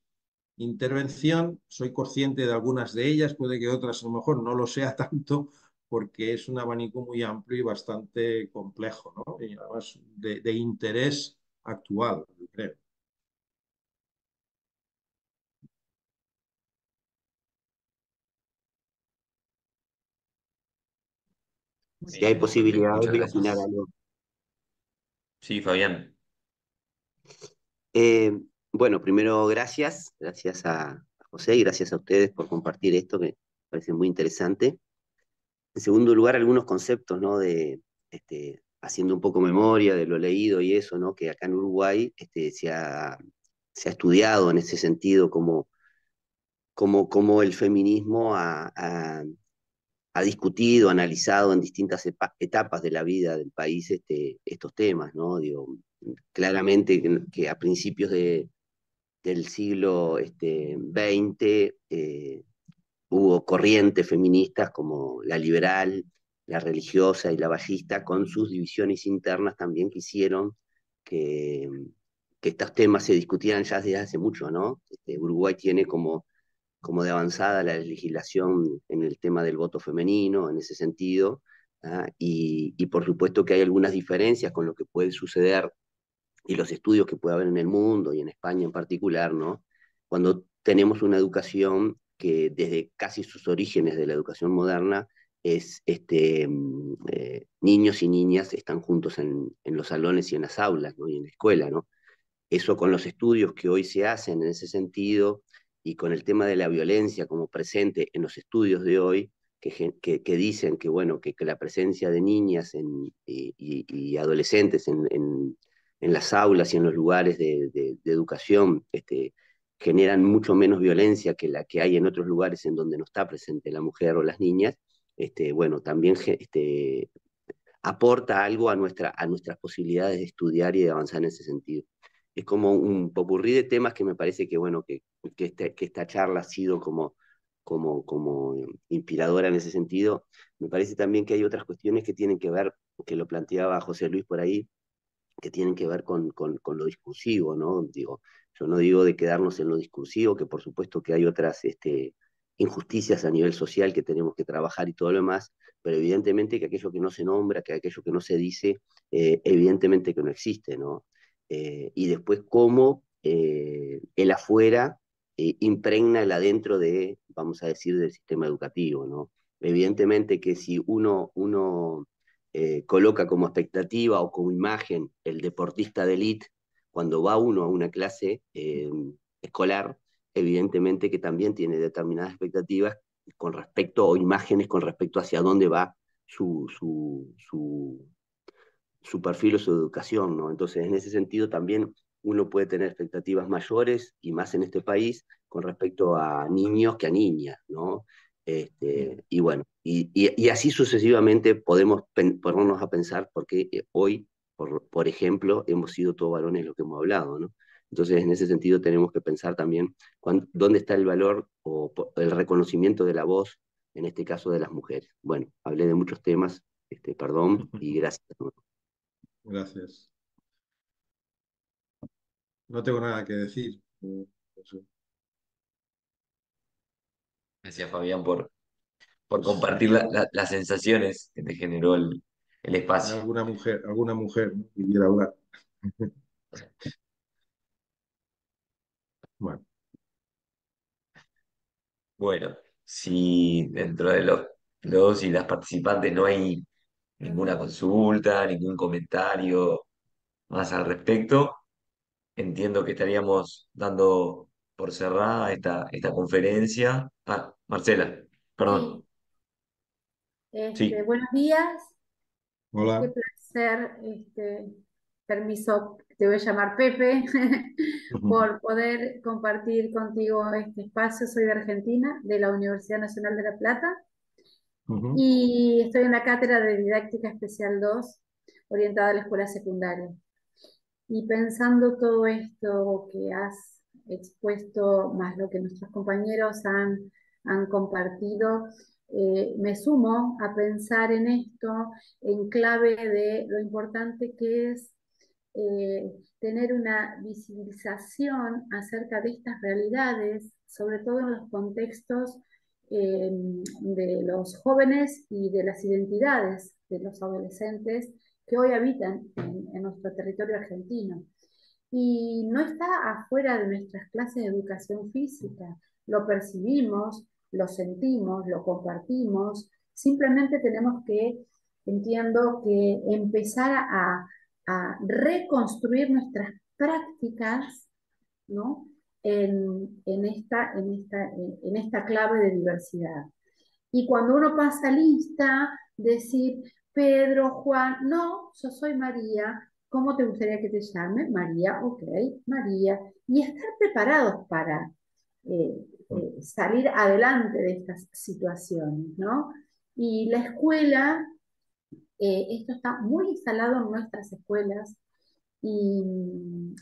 intervención. Soy consciente de algunas de ellas, puede que otras a lo mejor no lo sea tanto, porque es un abanico muy amplio y bastante complejo, ¿no? Y además de, interés actual, yo creo. Si hay posibilidad de opinar algo. Sí, Fabián. Eh, bueno, primero gracias, gracias a José y gracias a ustedes por compartir esto que parece muy interesante. En segundo lugar, algunos conceptos, ¿no? De, este, haciendo un poco memoria de lo leído y eso, ¿no? Que acá en Uruguay este, se, ha, se ha estudiado en ese sentido como, como, como el feminismo ha, ha, discutido, analizado en distintas etapas de la vida del país este, estos temas, ¿no? Claramente que, a principios de, del siglo XX hubo corrientes feministas como la liberal, la religiosa y la bajista, con sus divisiones internas también que hicieron que, que estos temas se discutieran ya desde hace mucho, ¿no? Este, Uruguay tiene como, como de avanzada la legislación en el tema del voto femenino, en ese sentido, ¿ah? y, y, por supuesto que hay algunas diferencias con lo que puede suceder y los estudios que puede haber en el mundo y en España en particular, ¿no? Cuando tenemos una educación que desde casi sus orígenes de la educación moderna es este, mm, eh, niños y niñas están juntos en, en, los salones y en las aulas y en la escuela. ¿no? Eso con los estudios que hoy se hacen en ese sentido y con el tema de la violencia como presente en los estudios de hoy, que, que, dicen que, bueno, que, la presencia de niñas y, adolescentes en, en, las aulas y en los lugares de, de, de educación este, generan mucho menos violencia que la que hay en otros lugares en donde no está presente la mujer o las niñas, este, bueno, también este, aporta algo a, nuestra, a nuestras posibilidades de estudiar y de avanzar en ese sentido. Es como un popurrí de temas que me parece que, bueno, que, que, este, que esta charla ha sido como, como, como inspiradora en ese sentido. Me parece también que hay otras cuestiones que tienen que ver, que lo planteaba José Luis por ahí, que tienen que ver con, con, con lo discursivo, ¿no? Digo, yo no digo de quedarnos en lo discursivo, que por supuesto que hay otras este, injusticias a nivel social que tenemos que trabajar y todo lo demás, pero evidentemente que aquello que no se nombra, que aquello que no se dice, eh, evidentemente que no existe, ¿no? Eh, y después cómo eh, el afuera impregna el adentro de, vamos a decir, del sistema educativo, ¿no? Evidentemente que si uno, uno coloca como expectativa o como imagen el deportista de élite, cuando va uno a una clase eh, escolar, evidentemente que también tiene determinadas expectativas con respecto, o imágenes con respecto hacia dónde va su, su, su, su perfil o su educación, ¿no? Entonces, en ese sentido también uno puede tener expectativas mayores y más en este país con respecto a niños que a niñas, ¿no? Este, y bueno, y, y, así sucesivamente podemos ponernos a pensar porque eh, hoy por, ejemplo, hemos sido todos varones lo que hemos hablado, ¿no? Entonces, en ese sentido, tenemos que pensar también dónde está el valor o el reconocimiento de la voz, en este caso de las mujeres. Bueno, hablé de muchos temas, este, perdón, y gracias. Gracias. No tengo nada que decir. Gracias, Fabián, por, por compartir las sensaciones que te generó el, el espacio. Alguna mujer, alguna mujer ¿no? hablar. [laughs] bueno. Bueno, si dentro de los, los y las participantes no hay ninguna consulta, ningún comentario más al respecto, entiendo que estaríamos dando por cerrada esta, esta conferencia. Ah, Marcela, perdón. Este, buenos días. Hola. Qué placer, este, permiso, te voy a llamar Pepe, [laughs] por poder compartir contigo este espacio. Soy de Argentina, de la Universidad Nacional de La Plata, y estoy en la cátedra de Didáctica Especial 2, orientada a la escuela secundaria. Y pensando todo esto que has expuesto, más lo que nuestros compañeros han, han compartido, eh, me sumo a pensar en esto en clave de lo importante que es eh, tener una visibilización acerca de estas realidades, sobre todo en los contextos em, de los jóvenes y de las identidades de los adolescentes que hoy habitan en, en nuestro territorio argentino. Y no está afuera de nuestras clases de educación física, lo percibimos, lo sentimos, lo compartimos, simplemente tenemos que entiendo que empezar a, reconstruir nuestras prácticas ¿no? en, esta, clave de diversidad. Y cuando uno pasa lista, decir, Pedro, Juan, no, yo soy María, ¿cómo te gustaría que te llame? María, ok, María. Y estar preparados para eh, eh, salir adelante de estas situaciones, ¿no? Y la escuela, eh, esto está muy instalado en nuestras escuelas y,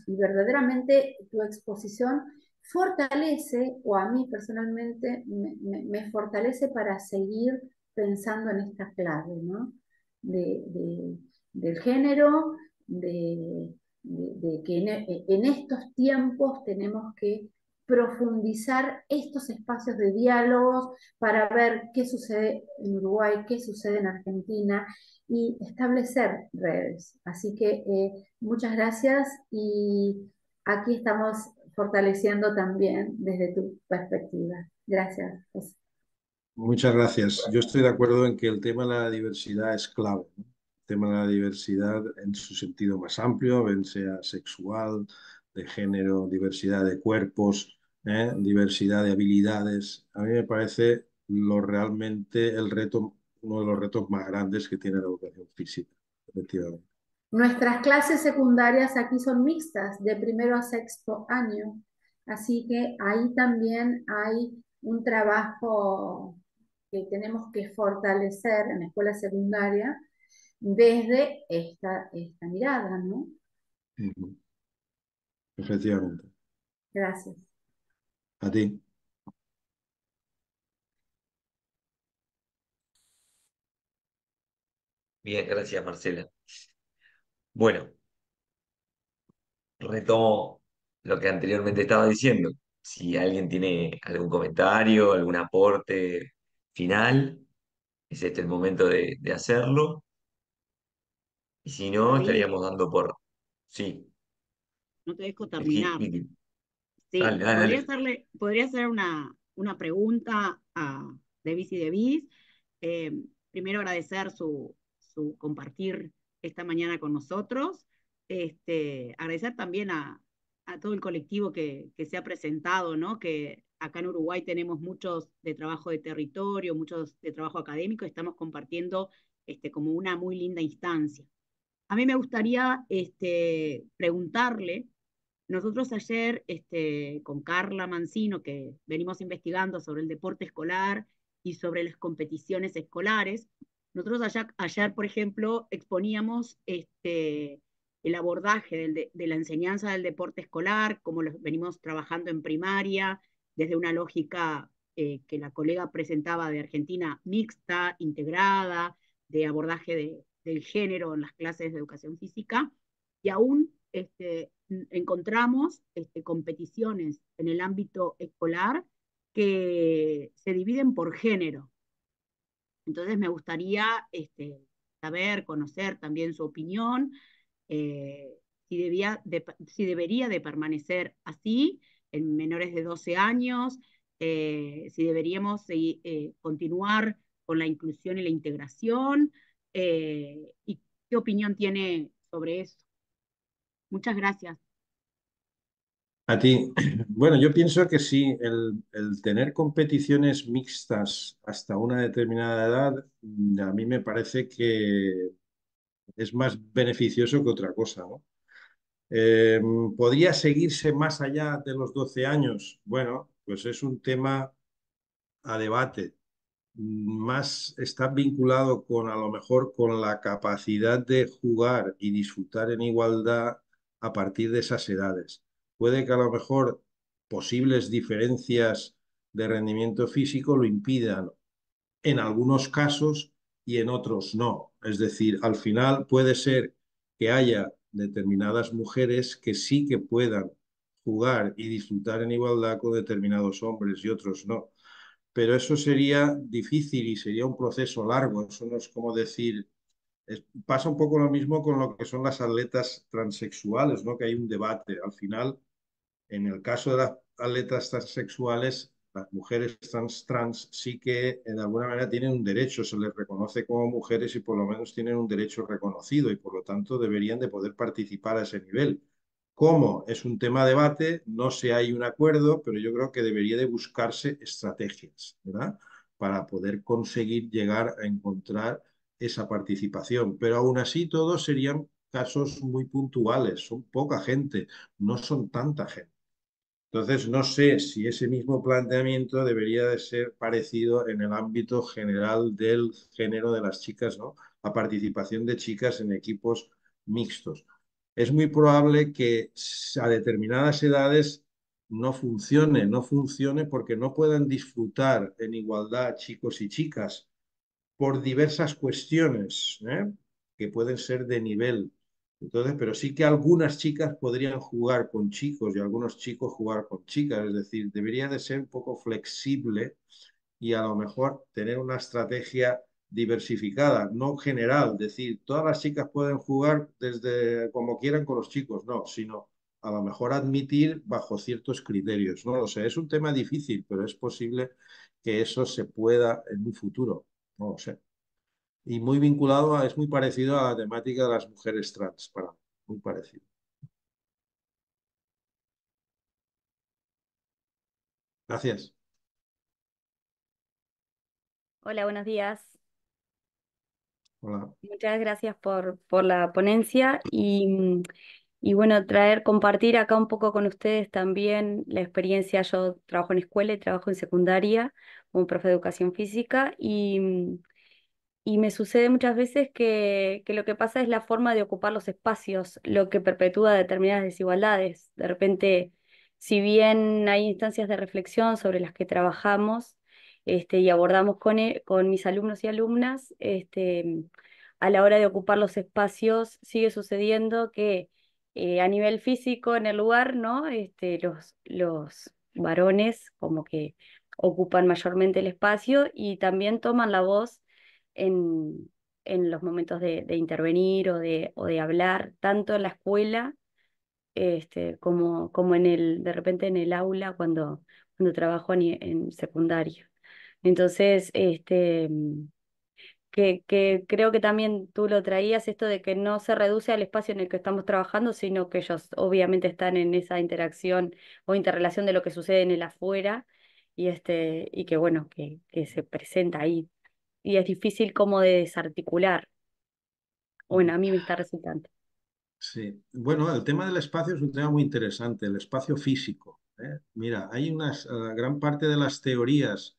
verdaderamente tu exposición fortalece, o a mí personalmente me, fortalece para seguir pensando en esta clave, ¿no? del género, de, que en, estos tiempos tenemos que profundizar estos espacios de diálogos para ver qué sucede en Uruguay, qué sucede en Argentina y establecer redes. Así que eh, muchas gracias y aquí estamos fortaleciendo también desde tu perspectiva. Gracias. Muchas gracias. Yo estoy de acuerdo en que el tema de la diversidad es clave. El tema de la diversidad en su sentido más amplio, bien sea sexual, de género, diversidad de cuerpos, ¿eh? diversidad de habilidades. A mí me parece lo realmente el reto, uno de los retos más grandes que tiene la educación física, efectivamente. Nuestras clases secundarias aquí son mixtas, de primero a sexto año, así que ahí también hay un trabajo que tenemos que fortalecer en la escuela secundaria desde esta, esta mirada, ¿no? Efectivamente. Gracias. A ti. Bien, gracias Marcela. Bueno, retomo lo que anteriormente estaba diciendo. Si alguien tiene algún comentario, algún aporte final, es este el momento de, hacerlo. Y si no, estaríamos dando por... Sí. No te dejo terminar. Sí, podría, Hacerle, podría hacer una, una pregunta a Davis y Davis. Eh, primero agradecer su, su compartir esta mañana con nosotros. Este, agradecer también a, a todo el colectivo que, que, se ha presentado, ¿no? que acá en Uruguay tenemos muchos de trabajo de territorio, muchos de trabajo académico, estamos compartiendo este, como una muy linda instancia. A mí me gustaría este, preguntarle nosotros ayer, este, con Carla Mancino, que venimos investigando sobre el deporte escolar y sobre las competiciones escolares, nosotros ayer, por ejemplo, exponíamos este, el abordaje de, la enseñanza del deporte escolar, como lo venimos trabajando en primaria, desde una lógica eh, que la colega presentaba de Argentina mixta, integrada, de abordaje del género en las clases de educación física, y aún este, encontramos este, competiciones en el ámbito escolar que se dividen por género. Entonces me gustaría este, saber, conocer también su opinión, eh, si, debía si debería de permanecer así en menores de 12 años, eh, si deberíamos eh, continuar con la inclusión y la integración, y qué opinión tiene sobre eso. Muchas gracias. A ti. [clears throat] Bueno, yo pienso que sí, el, tener competiciones mixtas hasta una determinada edad, mm, a mí me parece que es más beneficioso que otra cosa. Em, ¿Podría seguirse más allá de los 12 años? Bueno, pues es un tema a debate más está vinculado con a lo mejor con la capacidad de jugar y disfrutar en igualdad a partir de esas edades. Puede que a lo mejor posibles diferencias de rendimiento físico lo impidan en algunos casos y en otros no. Es decir, al final puede ser que haya determinadas mujeres que sí que puedan jugar y disfrutar en igualdad con determinados hombres y otros no. Pero eso sería difícil y sería un proceso largo. Eso no es como decir, pasa un poco lo mismo con lo que son las atletas transexuales, ¿no? que hay un debate. Al final, en el caso de las atletas transexuales, las mujeres trans, trans sí que en alguna manera tienen un derecho, se les reconoce como mujeres y por lo menos tienen un derecho reconocido y por lo tanto deberían de poder participar a ese nivel. ¿Cómo? Es un tema de debate, no sé, hay un acuerdo, pero yo creo que debería de buscarse estrategias, ¿verdad? Para poder conseguir llegar a encontrar esa participación. Pero aún así todos serían casos muy puntuales, son poca gente, no son tanta gente. Entonces, no sé si ese mismo planteamiento debería de ser parecido en el ámbito general del género de las chicas, ¿no? La participación de chicas en equipos mixtos. Es muy probable que a determinadas edades no funcione, no funcione porque no puedan disfrutar en igualdad chicos y chicas por diversas cuestiones ¿eh? que pueden ser de nivel. Entonces, pero sí que algunas chicas podrían jugar con chicos y algunos chicos jugar con chicas, es decir, debería de ser un poco flexible y a lo mejor tener una estrategia diversificada, no general, decir, todas las chicas pueden jugar desde como quieran con los chicos, no, sino a lo mejor admitir bajo ciertos criterios, no lo sé, es un tema difícil, pero es posible que eso se pueda en un futuro, no lo sé y muy vinculado, a, es muy parecido a la temática de las mujeres trans, para muy parecido. Gracias. Hola, buenos días. Hola. Muchas gracias por, por la ponencia y, y bueno, traer, compartir acá un poco con ustedes también la experiencia. Yo trabajo en escuela y trabajo en secundaria como profe de educación física y y me sucede muchas veces que, que, lo que pasa es la forma de ocupar los espacios, lo que perpetúa determinadas desigualdades. De repente, si bien hay instancias de reflexión sobre las que trabajamos este, y abordamos con, e, con mis alumnos y alumnas, este, a la hora de ocupar los espacios sigue sucediendo que eh, a nivel físico en el lugar, ¿no? Este, los, los varones como que ocupan mayormente el espacio y también toman la voz en, en los momentos de, intervenir o de, o de hablar, tanto en la escuela este, como, como en el, de repente en el aula cuando, cuando trabajo en, en secundario. Entonces, este, que, que, creo que también tú lo traías, esto de que no se reduce al espacio en el que estamos trabajando, sino que ellos obviamente están en esa interacción o interrelación de lo que sucede en el afuera y, este, y que bueno, que, que se presenta ahí y es difícil como de desarticular. Bueno, a mí me está resultando. Sí, bueno, el tema del espacio es un tema muy interesante, el espacio físico. ¿eh? Mira, hay una eh, gran parte de las teorías,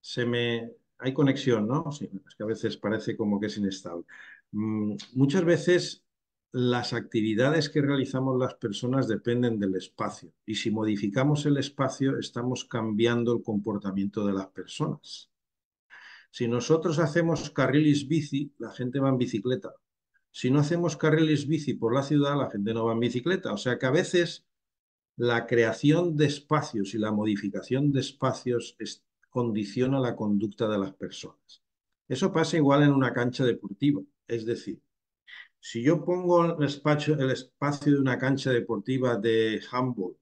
se me, hay conexión, ¿no? Sí, es que a veces parece como que es inestable. Mm, muchas veces las actividades que realizamos las personas dependen del espacio y si modificamos el espacio estamos cambiando el comportamiento de las personas. Si nosotros hacemos carriles bici, la gente va en bicicleta. Si no hacemos carriles bici por la ciudad, la gente no va en bicicleta. O sea que a veces la creación de espacios y la modificación de espacios condiciona la conducta de las personas. Eso pasa igual en una cancha deportiva. Es decir, si yo pongo el espacio, de una cancha deportiva de handball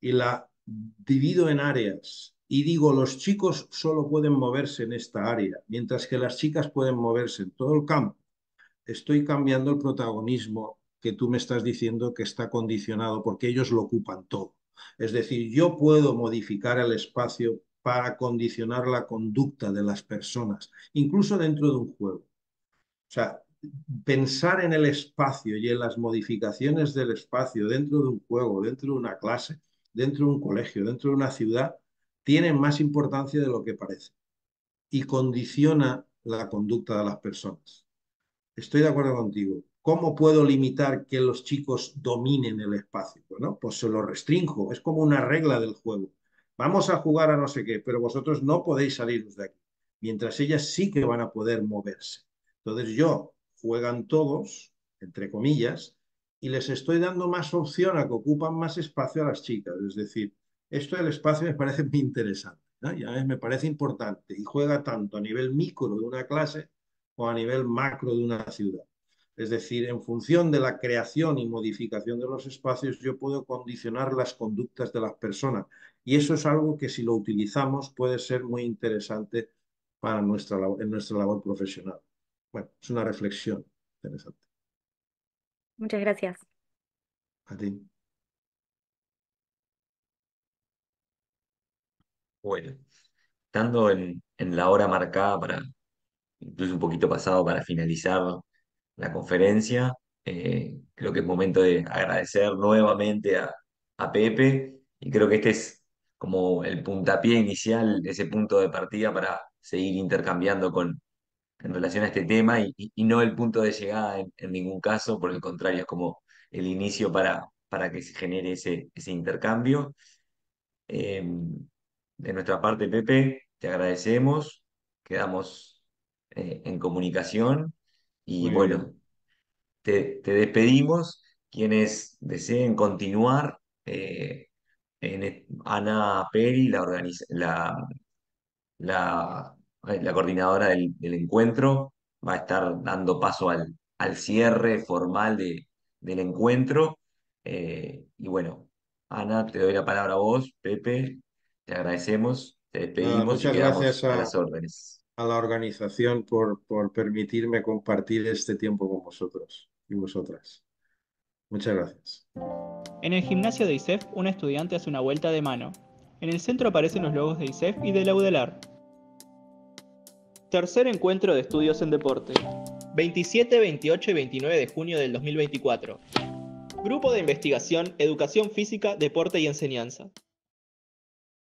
y la divido en áreas y digo, los chicos solo pueden moverse en esta área, mientras que las chicas pueden moverse en todo el campo. Estoy cambiando el protagonismo que tú me estás diciendo que está condicionado porque ellos lo ocupan todo. Es decir, yo puedo modificar el espacio para condicionar la conducta de las personas, incluso dentro de un juego. O sea, pensar en el espacio y en las modificaciones del espacio dentro de un juego, dentro de una clase, dentro de un colegio, dentro de una ciudad, tienen más importancia de lo que parece y condiciona la conducta de las personas. Estoy de acuerdo contigo. ¿Cómo puedo limitar que los chicos dominen el espacio? Bueno, pues se lo restringo. Es como una regla del juego. Vamos a jugar a no sé qué, pero vosotros no podéis saliros de aquí. Mientras ellas sí que van a poder moverse. Entonces yo juegan todos, entre comillas, y les estoy dando más opción a que ocupan más espacio a las chicas. Es decir, esto del espacio me parece muy interesante, ya me parece importante y juega tanto a nivel micro de una clase o a nivel macro de una ciudad. Es decir, en función de la creación y modificación de los espacios, yo puedo condicionar las conductas de las personas. Y eso es algo que si lo utilizamos puede ser muy interesante para nuestra, en nuestra labor profesional. Bueno, es una reflexión interesante. Muchas gracias. A ti. Bueno, estando en, la hora marcada para, incluso un poquito pasado para finalizar la conferencia, eh, creo que es momento de agradecer nuevamente a, a Pepe y creo que este es como el puntapié inicial, ese punto de partida para seguir intercambiando con, en relación a este tema y, no el punto de llegada en, ningún caso, por el contrario, es como el inicio para, para que se genere ese, ese intercambio. Em, de nuestra parte, Pepe, te agradecemos, quedamos eh, en comunicación y bueno, te, despedimos. Quienes deseen continuar, eh, en Ana Peri, la, la, la, la coordinadora del, encuentro, va a estar dando paso al, al cierre formal de, del encuentro. Eh, y bueno, Ana, te doy la palabra a vos, Pepe, te agradecemos, te despedimos muchas gracias a, las órdenes. A la organización por, por permitirme compartir este tiempo con vosotros y vosotras. Muchas gracias. En el gimnasio de ISEF, un estudiante hace una vuelta de mano. En el centro aparecen los logos de ISEF y de la UDELAR. Tercer encuentro de estudios en deporte. 27, 28 y 29 de junio del 2024. Grupo de investigación Educación Física, Deporte y Enseñanza.